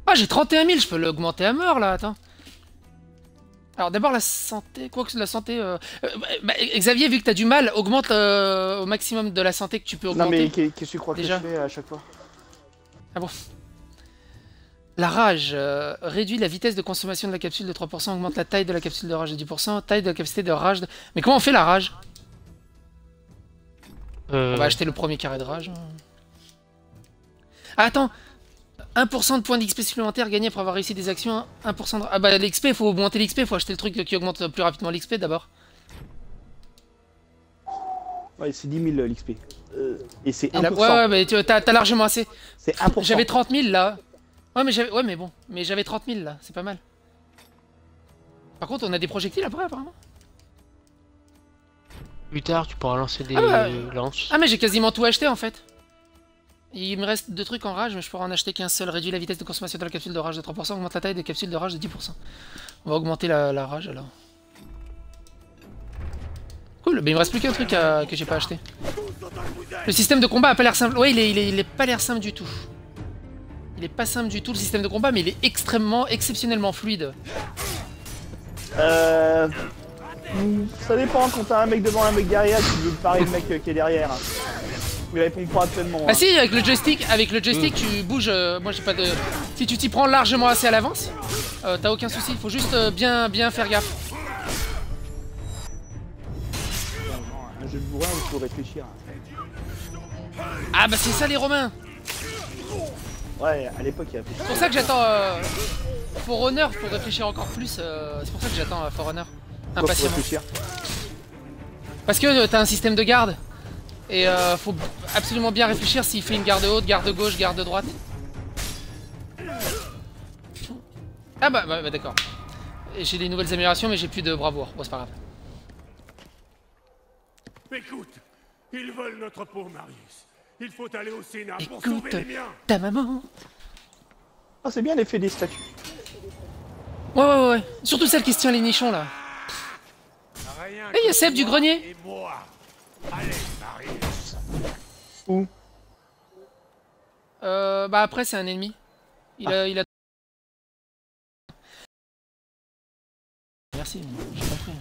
Speaker 1: Ah, j'ai 31 000, je peux l'augmenter à mort, là, attends. Alors d'abord la santé, quoi que la santé... euh, euh, bah, bah, Xavier, vu que t'as du mal, augmente euh, au maximum de la santé que tu peux
Speaker 2: Non
Speaker 1: augmenter.
Speaker 2: mais qu'est- qu'est-ce que tu crois
Speaker 1: Déjà.
Speaker 2: que je fais à chaque fois?
Speaker 1: Ah bon? La rage euh, réduit la vitesse de consommation de la capsule de 3%, augmente la taille de la capsule de rage de 10%, taille de la capacité de rage de... Mais comment on fait la rage?
Speaker 4: Euh,
Speaker 1: On va acheter le premier carré de rage. Ah, attends 1% de points d'XP supplémentaires gagnés pour avoir réussi des actions. 1% de... Ah bah l'XP, il faut augmenter l'XP, il faut acheter le truc qui augmente plus rapidement l'XP d'abord.
Speaker 2: Ouais, c'est 10 000 l'XP. Euh, et c'est
Speaker 1: Et là-
Speaker 2: 1%.
Speaker 1: Ouais, ouais, mais tu t'as largement assez.
Speaker 2: C'est 1%.
Speaker 1: J'avais 30 000 là. Ouais, mais j'avais... Ouais, mais bon. Mais j'avais 30 000 là, c'est pas mal. Par contre, on a des projectiles après, apparemment.
Speaker 4: Plus tard, tu pourras lancer des
Speaker 1: Ah bah.
Speaker 4: lances.
Speaker 1: Ah, mais j'ai quasiment tout acheté en fait. Il me reste deux trucs en rage, mais je pourrais en acheter qu'un seul. Réduit la vitesse de consommation de la capsule de rage de 3%, augmente la taille des capsules de rage de 10%. On va augmenter la, rage alors. Cool, mais il me reste plus qu'un truc que j'ai pas acheté. Le système de combat a pas l'air simple. Ouais, il est, pas l'air simple du tout. Il est pas simple du tout le système de combat, mais il est extrêmement, exceptionnellement fluide.
Speaker 2: Euh... Ça dépend quand t'as un mec devant un mec derrière, tu veux parer le mec euh, qui est derrière. Il répond pas actuellement.
Speaker 1: Bah
Speaker 2: hein.
Speaker 1: si, avec le joystick, avec le joystick, tu bouges. euh, moi, j'ai pas de. Si tu t'y prends largement assez à l'avance, euh, t'as aucun souci. Il faut juste euh, bien, bien faire gaffe.
Speaker 2: Un jeu de bourrin où il faut réfléchir.
Speaker 1: Ah bah c'est ça les Romains.
Speaker 2: Ouais, à l'époque il y a
Speaker 1: C'est pour ça que j'attends euh, For Honor pour réfléchir encore plus. c'est pour ça que j'attends For Honor impatiemment. Parce que t'as un système de garde et euh, faut absolument bien réfléchir s'il fait une garde haute, garde gauche, garde droite. Ah bah, bah, bah, d'accord. J'ai des nouvelles améliorations mais j'ai plus de bravoure. Bon c'est pas grave.
Speaker 5: Écoute, ils veulent notre peau, Marius. Il faut aller au Sénat pour sauver les miens.
Speaker 1: ta maman.
Speaker 2: Oh, c'est bien l'effet des statues.
Speaker 1: Ouais ouais ouais. Surtout celle qui se tient les nichons là.
Speaker 5: Rien
Speaker 1: Eh, y a
Speaker 5: que
Speaker 1: Seb du grenier.
Speaker 5: Et moi. Allez.
Speaker 2: Où
Speaker 1: Euh, bah après c'est un ennemi. Il a, il a... Merci, j'ai compris.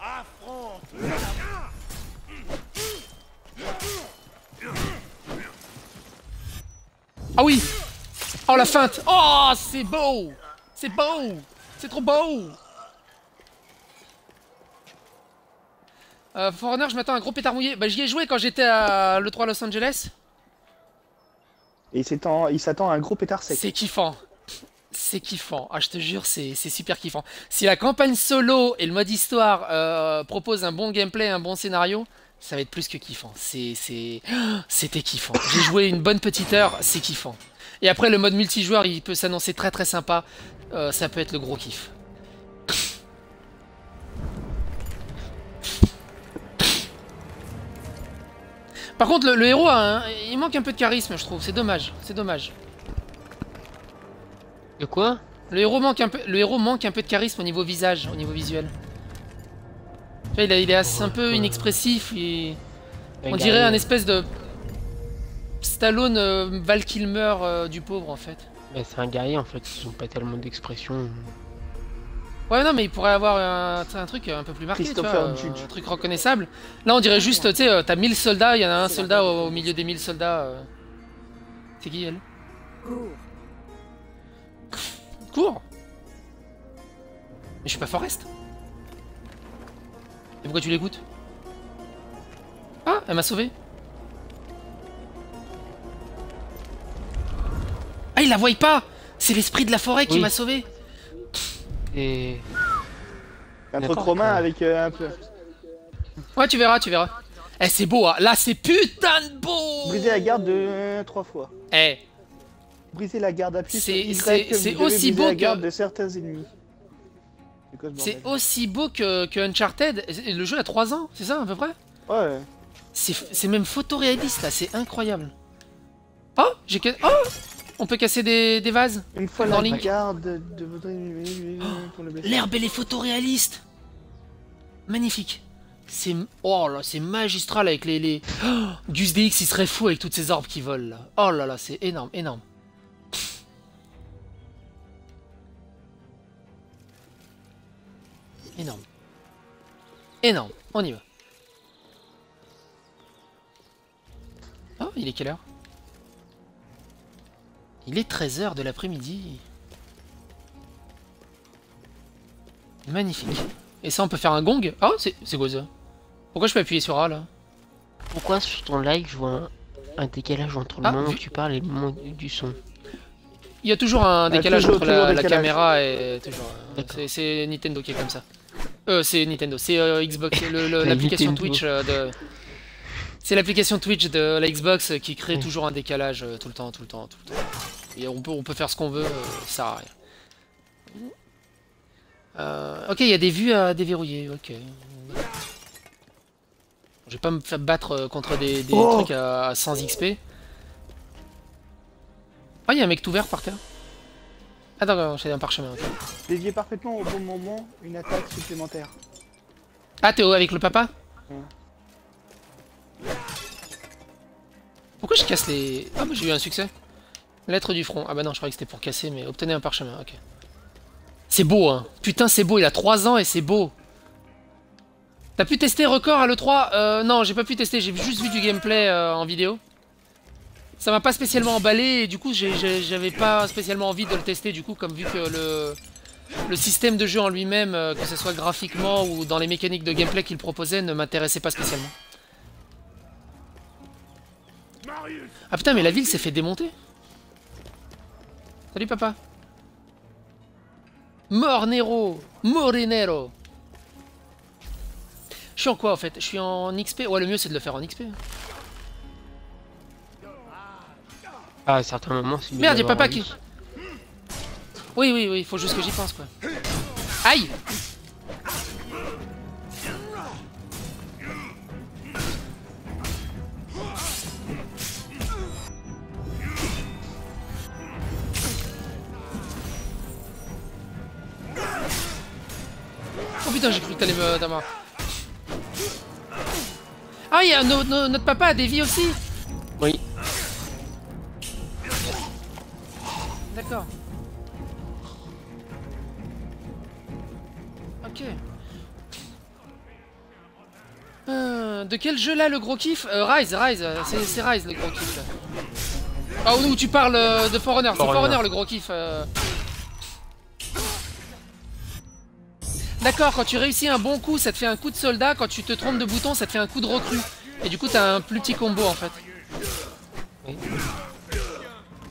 Speaker 5: Affronte
Speaker 1: Ah oui. Oh la feinte. Oh c'est beau. C'est beau. C'est trop beau euh, Forerunner, je m'attends à un gros pétard mouillé. Bah j'y ai joué quand j'étais à l'E3 Los Angeles.
Speaker 2: Et il s'attend à un gros pétard sec.
Speaker 1: C'est kiffant. C'est kiffant. Ah, je te jure, c'est super kiffant. Si la campagne solo et le mode histoire euh, proposent un bon gameplay, un bon scénario, ça va être plus que kiffant. C'était kiffant. J'ai joué une bonne petite heure, c'est kiffant. Et après, le mode multijoueur, il peut s'annoncer très très sympa. Euh, ça peut être le gros kiff. Par contre, le, le héros, a un- il manque un peu de charisme, je trouve. C'est dommage. C'est dommage.
Speaker 4: De quoi?
Speaker 1: Le héros manque un peu, le héros manque un peu de charisme au niveau visage, au niveau visuel. Tu vois, il, a- il est assez- un peu inexpressif. et on dirait un espèce de Stallone euh, Val Kilmer euh, du pauvre en fait.
Speaker 4: Bah, c'est un guerrier en fait, ils ont pas tellement d'expression.
Speaker 1: Ouais non mais il pourrait avoir un, un truc un peu plus marqué, tu vois,
Speaker 2: Christopher
Speaker 1: euh, un truc reconnaissable. Là on dirait juste, tu sais, euh, t'as 1000 soldats, il y en a un soldat au, au milieu des 1000 soldats. euh. C'est qui elle? Cours Mais je suis pas Forest. Et pourquoi tu l'écoutes? Ah, elle m'a sauvé. Ah, il la voit pas C'est l'esprit de la forêt qui
Speaker 4: Oui.
Speaker 1: m'a sauvé.
Speaker 4: Et.
Speaker 2: Un truc romain avec euh, un peu.
Speaker 1: Ouais, tu verras, tu verras. Eh, c'est beau, hein. Là, c'est putain de beau
Speaker 2: Briser la garde de euh, trois fois.
Speaker 1: Eh,
Speaker 2: Briser la garde appuyez sur
Speaker 1: C'est- aussi beau
Speaker 2: la
Speaker 1: que-
Speaker 2: garde de certains ennemis. C'est
Speaker 1: aussi beau que, que Uncharted. Et Le jeu a 3 ans, c'est ça, à peu près?
Speaker 2: Ouais.
Speaker 1: C'est c'est même photoréaliste, là, c'est incroyable. Oh, j'ai... ca- Oh On peut casser des, des vases
Speaker 2: Une fois
Speaker 1: Dans
Speaker 2: la
Speaker 1: Link.
Speaker 2: garde de votre pour le blesser.
Speaker 1: L'herbe, elle est photoréaliste Magnifique C'est... Oh là, c'est magistral avec les... les... Oh, Gus DX, il serait fou avec toutes ces orbes qui volent, là. Oh là là, c'est énorme, énorme. Énorme. Énorme. On y va. Oh, il est quelle heure? Il est 13h de l'après-midi. Magnifique. Et ça, on peut faire un gong? Oh, c'est c'est quoi ça? Pourquoi je peux appuyer sur A, là?
Speaker 4: Pourquoi sur ton live je vois un, un décalage entre le
Speaker 1: Ah,
Speaker 4: moment où tu parles et le moment du son?
Speaker 1: Il y a toujours un décalage
Speaker 2: toujours-
Speaker 1: entre
Speaker 2: toujours
Speaker 1: la, la
Speaker 2: décalage.
Speaker 1: caméra et... Toujours, euh, c'est- Nintendo qui est comme ça. Euh, c'est Nintendo. C'est euh, Xbox. L'application. Twitch euh, de... C'est l'application Twitch de la Xbox qui crée
Speaker 4: Oui.
Speaker 1: toujours un décalage euh, tout le temps, tout le temps, tout le temps. Et on peut, on peut faire ce qu'on veut, euh, ça sert à rien. Euh, ok, il y a des vues à déverrouiller, ok. Je vais pas me faire battre euh, contre des, des
Speaker 2: Oh
Speaker 1: trucs à, à 100 XP. Ah, il y a un mec tout vert par terre. Ah d'accord, j'ai un parchemin. ok.
Speaker 2: Dévier parfaitement au bon moment une attaque supplémentaire.
Speaker 1: Ah, Théo, avec le papa?
Speaker 2: Ouais.
Speaker 1: Pourquoi je casse les... Ah bah j'ai eu un succès. Lettre du front. Ah bah non, je croyais que c'était pour casser, mais obtenez un parchemin, ok. C'est beau, hein. Putain, c'est beau, il a 3 ans et c'est beau. T'as pu tester record à l'E3 euh, Non, j'ai pas pu tester, j'ai juste vu du gameplay euh, en vidéo. Ça m'a pas spécialement emballé et du coup j'avais pas spécialement envie de le tester du coup comme vu que le, le système de jeu en lui-même, euh, que ce soit graphiquement ou dans les mécaniques de gameplay qu'il proposait, ne m'intéressait pas spécialement. Ah putain mais la ville s'est fait démonter. Salut papa. Mornero Morinero Je suis en quoi en fait? Je suis en XP Ouais le mieux c'est de le faire en XP.
Speaker 4: Ah, à certains moments, c'est
Speaker 1: Merde, y'a papa qui... Oui, oui, oui, faut juste que j'y pense, quoi. Aïe putain, j'ai cru que t'allais me... t'avoir. Ah, y a, no- no- notre papa a des vies aussi
Speaker 4: Oui.
Speaker 1: D'accord. Ok. Euh, de quel jeu là le gros kiff? Euh, Rise, Rise, euh, c'est Rise le gros kiff là. Ah où tu parles euh, de Forerunner, c'est
Speaker 4: Forerunner.
Speaker 1: Forerunner le gros kiff. euh. D'accord, quand tu réussis un bon coup, ça te fait un coup de soldat, quand tu te trompes de bouton, ça te fait un coup de recrue. Et du coup, t'as un plus petit combo en fait.
Speaker 4: Oui.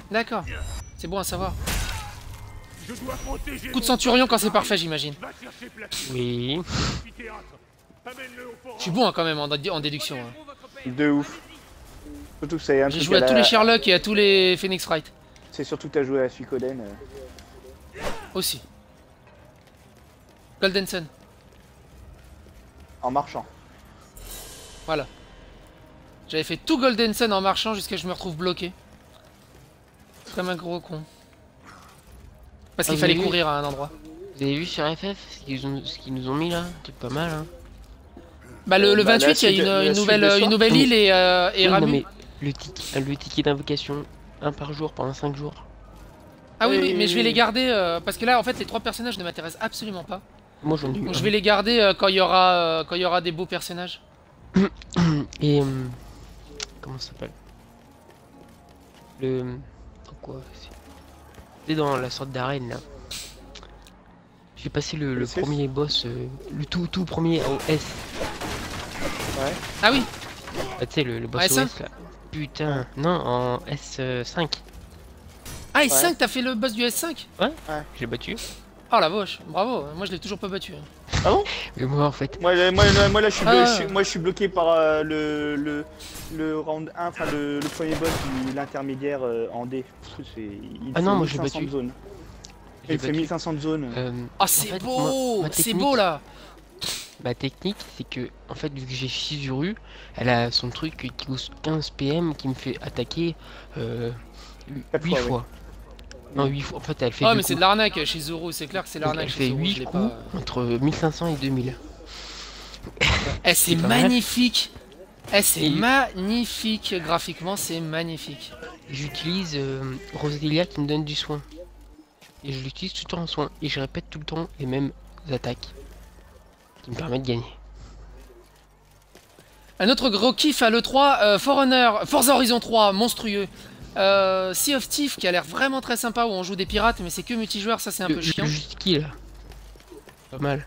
Speaker 1: D'accord, c'est bon à savoir.
Speaker 5: Je dois protéger
Speaker 1: Coup de centurion quand c'est parfait, j'imagine.
Speaker 4: Oui.
Speaker 1: Je suis bon hein, quand même en, en déduction. hein.
Speaker 2: De ouf. Surtout que
Speaker 1: J'ai joué à
Speaker 2: la-
Speaker 1: tous les Sherlock et à tous les Phoenix Wright
Speaker 2: C'est surtout que t'as joué à Suikoden. euh,
Speaker 1: aussi. Golden Sun,
Speaker 2: en marchant.
Speaker 1: voilà. J'avais fait tout Golden Sun en marchant jusqu'à ce que je me retrouve bloqué. Comme un gros con. Parce
Speaker 4: Ah,
Speaker 1: qu'il
Speaker 4: vous
Speaker 1: fallait
Speaker 4: vu
Speaker 1: courir à un endroit.
Speaker 4: Vous avez vu sur FF ce qu'ils ont- nous ont mis là Un truc pas mal, hein.
Speaker 1: Bah le, le
Speaker 2: Bah, la
Speaker 1: 28, il y a une, nouvelle, une île et, euh, et
Speaker 4: Oui, non,
Speaker 1: Ramu.
Speaker 4: mais le ticket, le ticket d'invocation, un par jour pendant 5 jours.
Speaker 1: Ah oui,
Speaker 2: Oui,
Speaker 1: mais je vais les garder euh, parce que là, en fait, les trois personnages ne m'intéressent absolument pas.
Speaker 4: Moi j'en ai eu
Speaker 1: je vais les garder euh, quand il y aura, euh, quand il y aura des beaux personnages.
Speaker 4: Et euh, comment ça s'appelle? Le dans quoi c'est- dans la sorte d'arène là. J'ai passé le, premier boss, euh, le tout tout premier en S.
Speaker 2: Ouais.
Speaker 1: Ah oui,
Speaker 4: Ah, tu sais, le, le boss
Speaker 1: En S1?
Speaker 4: OS là. Putain, non, en S5.
Speaker 1: Ah, S5, t'as fait le boss du S5
Speaker 4: J'ai battu.
Speaker 1: Oh la vache, bravo, moi je l'ai toujours pas battu. hein.
Speaker 4: Mais moi en fait,
Speaker 2: Moi, là- moi, là- moi, là, je suis,
Speaker 1: Ah.
Speaker 2: blo- je suis- moi, je suis bloqué par euh, le, le, le round 1, enfin le, le premier boss l'intermédiaire euh, en D. Parce que c'est- il
Speaker 4: Ah
Speaker 2: fait
Speaker 4: non, moi, je l'ai
Speaker 2: 1500 de
Speaker 4: battu.
Speaker 2: zones.
Speaker 4: j'ai
Speaker 2: Il fait
Speaker 4: battu.
Speaker 2: 1500 de zones.
Speaker 4: Euh,
Speaker 1: Ah,
Speaker 4: En
Speaker 1: c'est
Speaker 4: fait,
Speaker 1: beau C'est
Speaker 4: technique-
Speaker 1: beau là
Speaker 4: Ma technique, c'est que, en fait, vu que j'ai Shizuru, elle a son truc qui coûte 15 PM qui me fait attaquer euh,
Speaker 2: Quatre
Speaker 4: 8
Speaker 2: fois,
Speaker 4: fois. Non, 8 fois. En fait, elle fait.
Speaker 1: Ah,
Speaker 4: deux
Speaker 1: mais c'est de l'arnaque chez Zoro, c'est clair que c'est l'arnaque
Speaker 4: elle fait
Speaker 1: Zoro.
Speaker 4: 8
Speaker 1: je l'ai
Speaker 4: coups
Speaker 1: pas.
Speaker 4: entre 1500 et 2000.
Speaker 1: Eh, c'est magnifique Eh, c'est
Speaker 4: Et-
Speaker 1: magnifique Graphiquement, c'est magnifique.
Speaker 4: J'utilise euh, Roselia qui me donne du soin. Et je l'utilise tout le temps en soin. Et je répète tout le temps les mêmes attaques. Qui me permettent de gagner.
Speaker 1: Un autre gros kiff à l'E3, euh, Forerunner, Forza Horizon 3, monstrueux. Euh, sea of Thief qui a l'air vraiment très sympa où on joue des pirates mais c'est que multijoueur, ça c'est un
Speaker 4: le,
Speaker 1: peu chiant.
Speaker 4: Jusky là. Pas mal.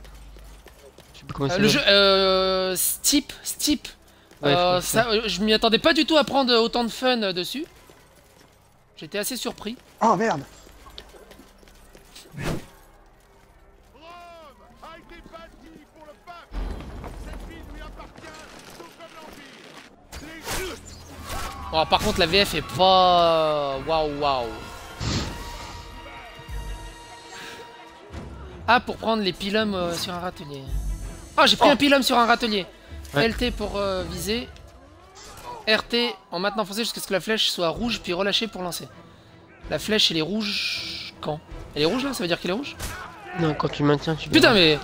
Speaker 4: Je sais plus comment
Speaker 1: Euh, le jeu, euh, Steep, Steep,
Speaker 4: Ouais,
Speaker 1: euh,
Speaker 4: je crois
Speaker 1: ça, euh, je m'y attendais pas du tout à prendre autant de fun dessus. J'étais assez surpris.
Speaker 2: Oh merde
Speaker 3: a été bâti pour le peuple. Cette ville lui appartient, tout comme l'Empire.
Speaker 1: Bon, par contre la VF est pas... Waouh waouh. Ah, pour prendre les pilums euh, sur un râtelier. Ah, j'ai pris
Speaker 2: Oh.
Speaker 1: un pilum sur un râtelier.
Speaker 4: Ouais.
Speaker 1: LT pour euh, viser. RT en maintenant foncé jusqu'à ce que la flèche soit rouge puis relâchée pour lancer. La flèche elle est rouge quand? Elle est rouge là? Ça veut dire qu'elle est rouge?
Speaker 4: Non, quand tu maintiens, tu
Speaker 1: Putain mais...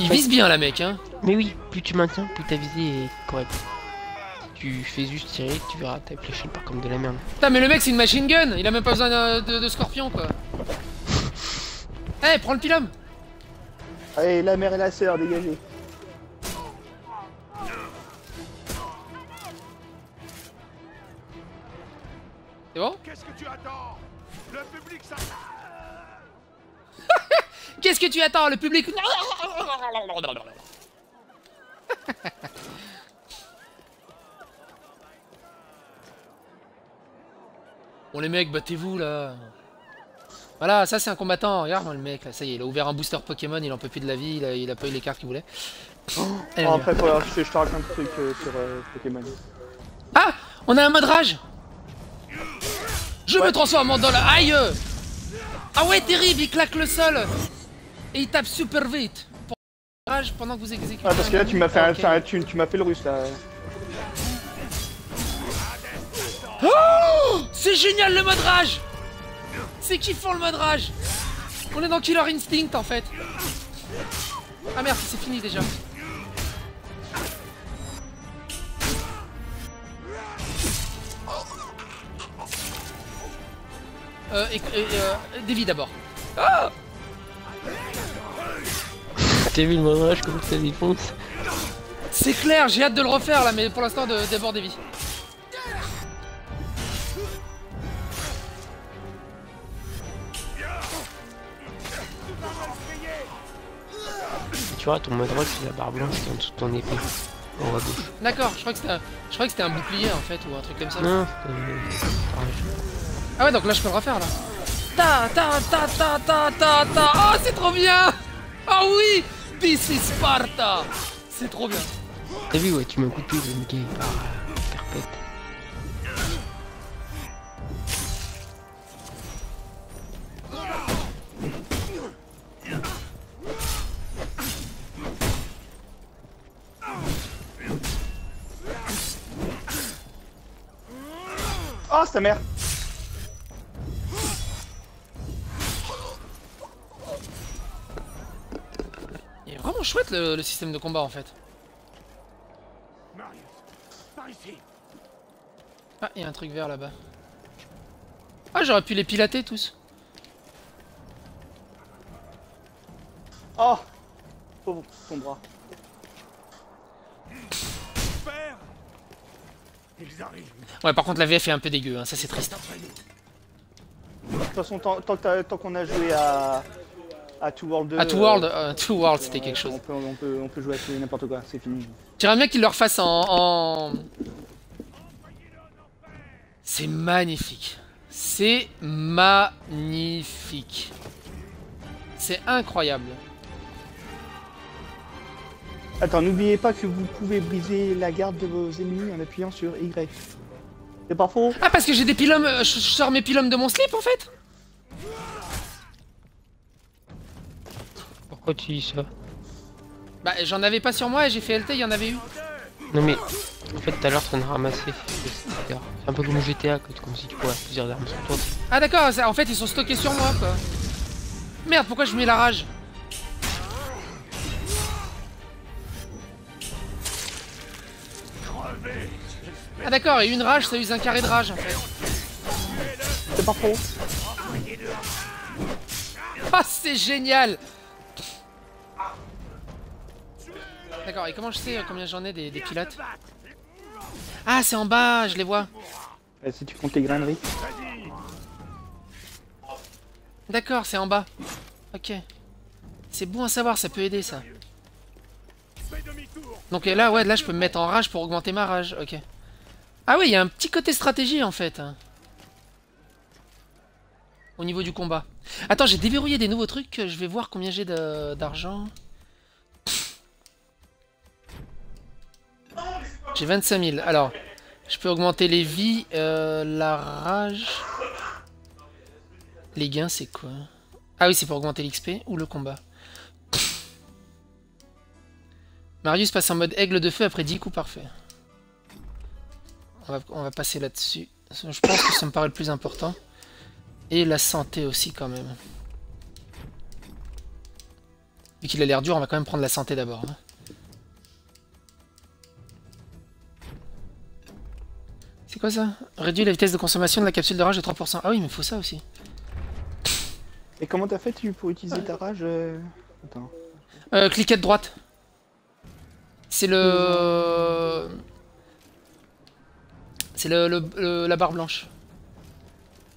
Speaker 1: Il vise bien la mec hein
Speaker 4: Mais oui, plus tu maintiens, plus ta visée est correcte. Tu fais juste tirer, tu verras ta flèche elle part comme de la merde.
Speaker 1: Putain mais le mec c'est une machine gun Il a même pas besoin de, de- de scorpion quoi Eh prends le pilum
Speaker 2: Allez, la mère et la sœur, dégagez.
Speaker 1: C'est bon?
Speaker 3: Qu'est-ce que tu attends? Le public s'attend.
Speaker 1: Qu'est-ce que tu attends? Le public... Bon les mecs, battez-vous là Voilà, ça c'est un combattant, regarde moi le mec là, ça y est, il a ouvert un booster Pokémon, il en peut plus de la vie, il a, il a pas eu les cartes qu'il voulait.
Speaker 2: Oh, après, faut, je, je te raconte un truc euh, sur euh, Pokémon.
Speaker 1: Ah On a un mode rage Je me transforme en dollar Aïe Ah ouais, terrible, il claque le sol Et il tape super vite pour rage pendant que vous exécutez.
Speaker 2: Ah, parce que là, tu m'as fait,
Speaker 1: Ah,
Speaker 2: un,
Speaker 1: ok.
Speaker 2: un- tu, tu m'as fait le russe là.
Speaker 1: C'est génial le mode rage C'est kiffant le mode rage On est dans Killer Instinct en fait Ah merde, c'est fini déjà Euh, et, et, euh, Davy d'abord.
Speaker 4: T'as vu le montage comme ça défonce
Speaker 1: C'est clair, j'ai hâte de le refaire là, mais pour l'instant d'abord Davy.
Speaker 4: Tu vois, ton mode rock, c'est la barre blanche qui est en dessous de ton épée. En haut à gauche.
Speaker 1: D'accord, je crois que c'était un, je crois que c'était un bouclier en fait ou un truc comme ça.
Speaker 4: Non,
Speaker 1: Ah ouais, donc là je peux le refaire là. Ta ta ta ta ta ta ta. Oh, c'est trop bien. Ah oui, this is Sparta. C'est trop bien.
Speaker 4: T'as vu, ouais, tu m'as coupé le Mickey
Speaker 2: Oh, sa mère
Speaker 1: Il est vraiment chouette le, le système de combat en fait. Ah, il y a un truc vert là-bas. Ah, j'aurais pu les pilater tous.
Speaker 2: Oh Pauvre son bras.
Speaker 3: Ils arrivent.
Speaker 1: Ouais, par contre la VF est un peu dégueu, hein, ça c'est triste.
Speaker 2: De toute façon, tant, qu'on a joué à, À Two World 2.
Speaker 1: À Two
Speaker 2: euh,
Speaker 1: World, euh, Two World c'était quelque chose.
Speaker 2: On peut, on peut, on peut jouer à tout n'importe quoi, c'est fini.
Speaker 1: J'aimerais bien qu'ils le refassent en... en... C'est magnifique. C'est magnifique. C'est incroyable.
Speaker 2: Attends, n'oubliez pas que vous pouvez briser la garde de vos ennemis en appuyant sur Y. C'est pas faux
Speaker 1: Ah parce que j'ai des pilums, euh, je, je sors mes pilums de mon slip en fait
Speaker 4: Pourquoi tu dis ça
Speaker 1: Bah j'en avais pas sur moi et j'ai fait LT, il y en avait eu.
Speaker 4: Non mais, en fait tout à l'heure tu en as ramassé. C'est un peu comme GTA, quoi, comme si tu pouvais plusieurs armes sur toi.
Speaker 1: Ah d'accord, en fait ils sont stockés sur moi quoi. Merde, pourquoi je mets la rage Ah d'accord, et une rage ça use un carré de rage en fait.
Speaker 2: C'est pas faux
Speaker 1: Ah c'est génial D'accord, et comment je sais combien j'en ai des, des pilotes? Ah c'est en bas, je les vois.
Speaker 2: Euh, Si tu comptes les graineries.
Speaker 1: D'accord, c'est en bas. Ok. C'est bon à savoir, ça peut aider ça. Donc là, ouais, là je peux me mettre en rage pour augmenter ma rage. Ok. Ah oui, il y a un petit côté stratégie en fait. Au niveau du combat. Attends, j'ai déverrouillé des nouveaux trucs. Je vais voir combien j'ai d'argent. J'ai 25 000. Alors, je peux augmenter les vies, euh, la rage. Les gains, c'est quoi? Ah oui, c'est pour augmenter l'XP ou le combat. Marius passe en mode aigle de feu après 10 coups parfaits. On va, on va passer là-dessus. Je pense que ça me paraît le plus important. Et la santé aussi quand même. Vu qu'il a l'air dur, on va quand même prendre la santé d'abord. hein. C'est quoi ça? Réduit la vitesse de consommation de la capsule de rage de 3%. Ah oui, mais faut ça aussi.
Speaker 2: Et comment t'as fait tu, pour utiliser ta rage euh, Attends.
Speaker 1: Euh, cliquette droite. C'est le... C'est le, le- le- la barre blanche.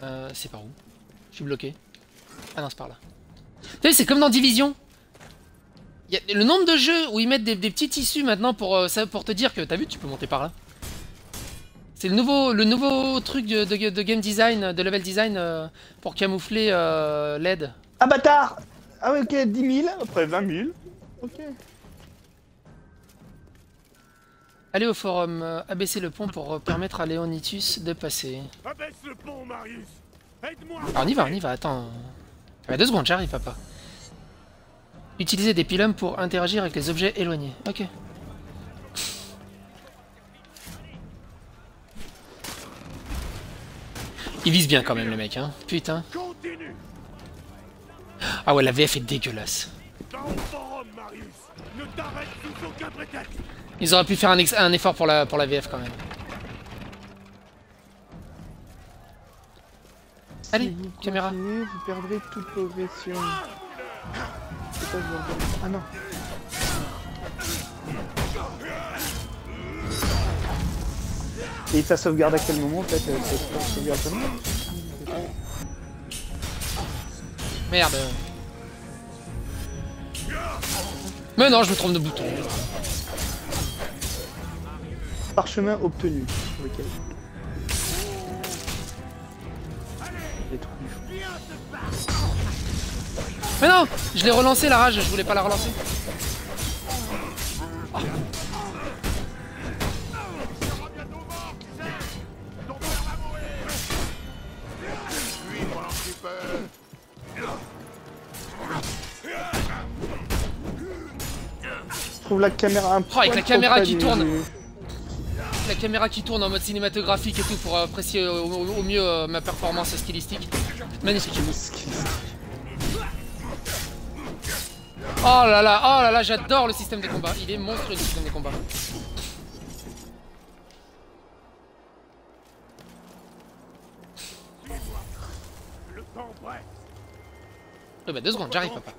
Speaker 1: Euh, c'est par où? Je suis bloqué. Ah non, c'est par là. Tu sais, c'est comme dans Division. Il y a le nombre de jeux où ils mettent des, des petits tissus maintenant pour, euh, ça, pour te dire que t'as vu, tu peux monter par là. C'est le nouveau, le nouveau truc de, de- de game design, de level design euh, pour camoufler euh, l'aide.
Speaker 2: Ah bâtard Ah ok, 10 000, après 20 000. Ok.
Speaker 1: Allez au forum, euh, abaisser le pont pour euh, permettre à Léonitus de passer.
Speaker 3: Abaisse le pont, Marius. Aide-moi.
Speaker 1: On y va, on y va, attends. Ah bah, deux secondes, j'arrive, papa. Utiliser des pylônes pour interagir avec les objets éloignés. Ok. Il vise bien quand même, le mec, hein. Putain. Ah ouais, la VF est dégueulasse.
Speaker 3: Dans le forum, Marius. Ne t'arrête sous aucun prétexte.
Speaker 1: Ils auraient pu faire un, effort pour la, pour la VF quand même. Allez,
Speaker 2: Si vous
Speaker 1: caméra.
Speaker 2: continuez, vous perdrez toute progression. Pas. Ah non. Et ça sauvegarde à quel moment en fait euh, Ça sauvegarde
Speaker 1: Merde. Mais non, je me trompe de bouton.
Speaker 2: Parchemin obtenu. Ok.
Speaker 1: Mais non Je l'ai relancé la rage, je voulais pas la relancer.
Speaker 2: Je trouve la caméra un peu.
Speaker 1: Oh, avec la caméra qui tourne. La caméra qui tourne en mode cinématographique et tout pour apprécier au, mieux euh, ma performance stylistique. Magnifique. Oh là là, oh là là, j'adore le système de combat. Il est monstrueux le système de combat.
Speaker 3: Presse.
Speaker 1: Ouais, bah deux secondes, j'arrive papa.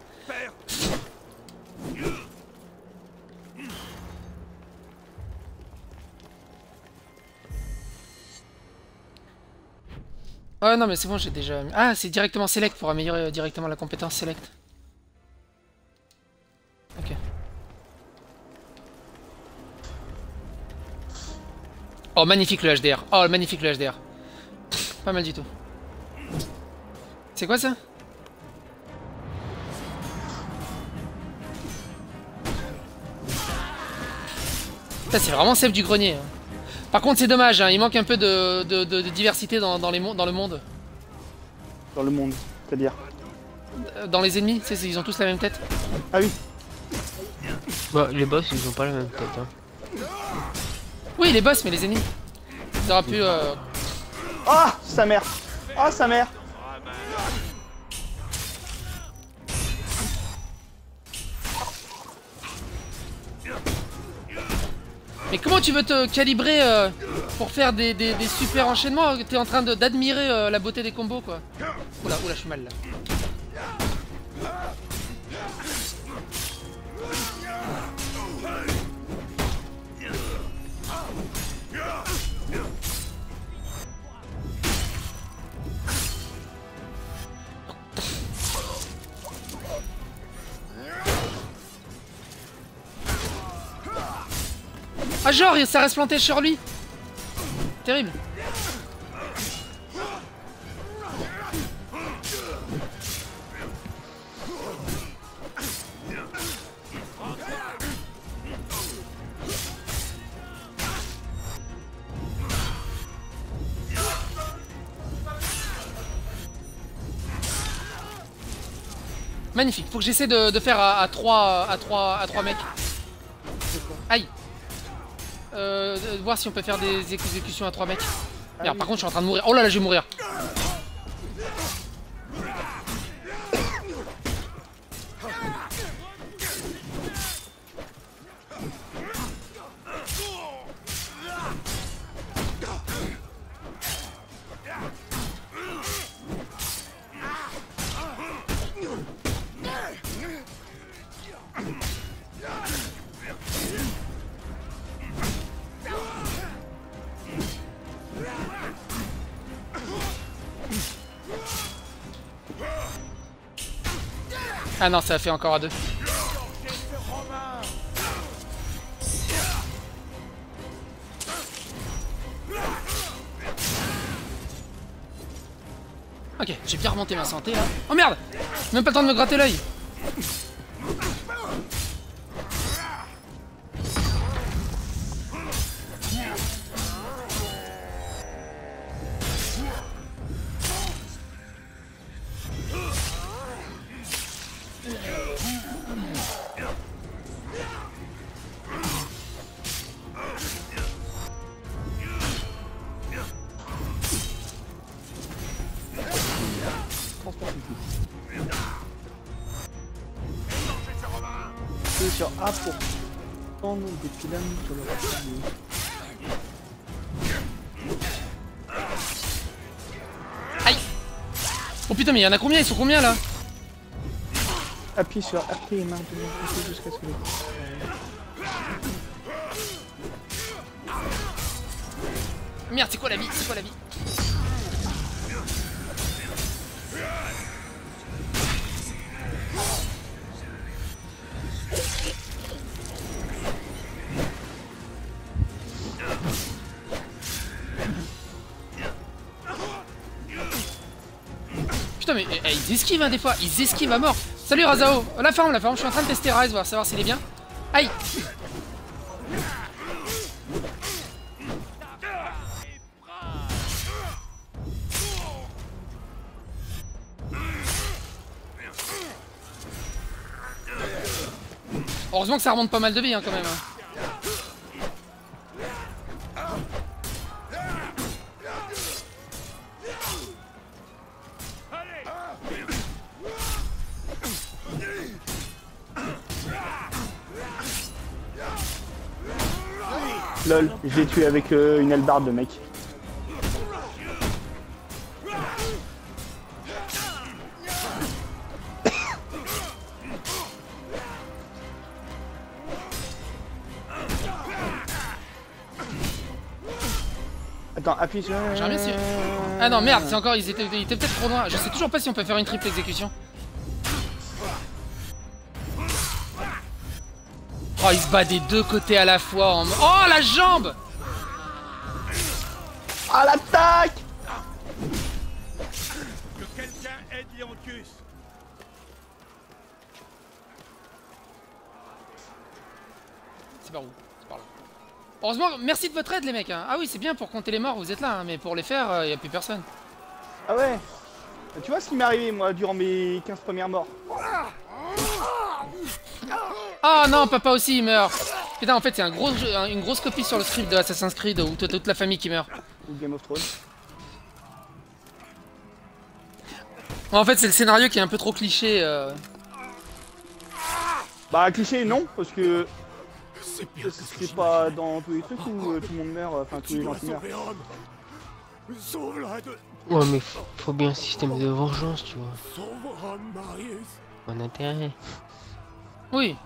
Speaker 1: Oh non mais c'est bon j'ai déjà... Ah c'est directement select pour améliorer euh, directement la compétence select. Ok. Oh magnifique le HDR. Oh magnifique le HDR. Pas mal du tout. C'est quoi ça? Putain c'est vraiment celle du grenier. Hein. Par contre, c'est dommage, hein, il manque un peu de, de- de- de diversité dans, dans les mon- dans le monde.
Speaker 2: Dans le monde, c'est-à-dire.
Speaker 1: Euh, Dans les ennemis, tu sais, ils ont tous la même tête.
Speaker 2: Ah oui,
Speaker 4: Bah, les boss, ils ont pas la même tête. Hein.
Speaker 1: Oui, les boss, mais les ennemis. Ils auraient pu. euh,
Speaker 2: Ah, sa mère Ah, sa mère
Speaker 1: Mais comment tu veux te calibrer euh, pour faire des, super enchaînements? T'es en train d'admirer euh, la beauté des combos quoi. Oula, oula, je suis mal là. Ah genre, ça reste planté sur lui Terrible. Magnifique, faut que j'essaie de, faire à, à 3 à 3 à 3 mecs. Aïe. Euh, voir si on peut faire des exécutions à 3 mecs. Merde, par contre, je suis en train de mourir. Oh là là, je vais mourir. Ah non, ça fait encore à deux. Ok, j'ai bien remonté ma santé là. Oh merde Même pas le temps de me gratter l'œil mais il y en a combien? Ils sont combien là?
Speaker 2: Appuie sur RT et marque de jusqu'à ce que.
Speaker 1: Merde, c'est quoi la vie? C'est quoi la vie? Ils esquivent hein, des fois, ils esquivent à mort Salut Razao La forme, la forme, je suis en train de tester Rise, voir savoir s'il est bien. Aïe Heureusement que ça remonte pas mal de vie hein, quand même. hein.
Speaker 2: Je l'ai tué avec euh, une hallebarde, le mec. Attends, appuie sur...
Speaker 1: Bien si- Ah non merde, c'est encore, ils étaient, ils étaient peut-être trop loin. Je sais toujours pas si on peut faire une triple exécution. Oh, il se bat des deux côtés à la fois. En... Oh, la jambe
Speaker 2: À l'attaque
Speaker 3: Que quelqu'un aide Leontius
Speaker 1: C'est par où C'est par là. Heureusement, merci de votre aide les mecs. hein. Ah oui, c'est bien pour compter les morts, vous êtes là, hein, mais pour les faire, il y a plus personne.
Speaker 2: Ah ouais Tu vois ce qui m'est arrivé moi durant mes 15 premières morts
Speaker 1: Ah non, papa aussi il meurt. Putain, en fait, c'est un gros jeu- une grosse copie sur le script de Assassin's Creed où t'as toute la famille qui meurt.
Speaker 2: Ou Game of Thrones
Speaker 1: En fait, c'est le scénario qui est un peu trop cliché. euh.
Speaker 2: Bah cliché non parce que
Speaker 3: C'est
Speaker 2: pas dans tous les trucs où euh, tout le monde meurt, euh, enfin tous les gens qui meurent.
Speaker 4: Ouais, mais faut, faut bien un système de vengeance, tu vois. Un intérêt.
Speaker 1: Oui.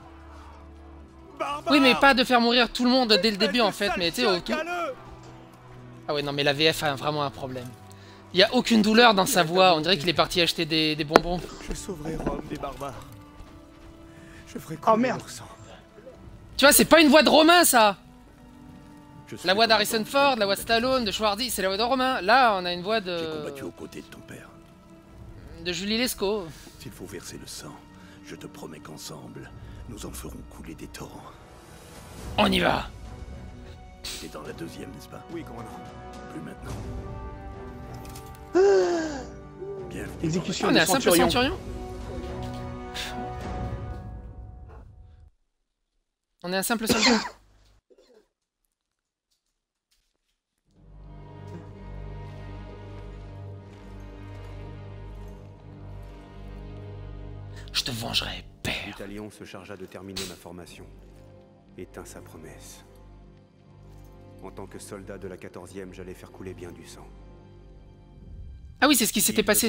Speaker 3: Barbare
Speaker 1: Oui, mais pas de faire mourir tout le monde dès le début en fait, mais tu sais, au tout. Ah ouais, non, mais la VF a vraiment un problème. Il y a aucune douleur dans sa voix, on dirait qu'il est parti acheter des, des bonbons.
Speaker 3: Je sauverai Rome des barbares. Je ferai
Speaker 2: Oh,
Speaker 3: couler
Speaker 2: merde.
Speaker 1: Tu vois, c'est pas une voix de Romain ça La voix d'Harrison Ford, la voix de Stallone, de Schwarzy, c'est la voix de Romain. Là, on a une voix
Speaker 6: J'ai combattu aux
Speaker 1: de.
Speaker 6: côtés de ton père.
Speaker 1: de Julie Lescaut.
Speaker 6: S'il faut verser le sang, je te promets qu'ensemble, nous en ferons couler des torrents.
Speaker 1: On y va
Speaker 6: T'es dans la deuxième, n'est-ce pas
Speaker 3: Oui, commandant.
Speaker 6: Plus maintenant. Bienvenue. dans
Speaker 2: Exécution.
Speaker 1: On est un simple centurion On est un simple soldat Je te vengerai, père.
Speaker 5: L'Italion se chargea de terminer ma formation et tint sa promesse. En tant que soldat de la 14e, j'allais faire couler bien du sang.
Speaker 1: Ah oui, c'est ce qui s'était passé.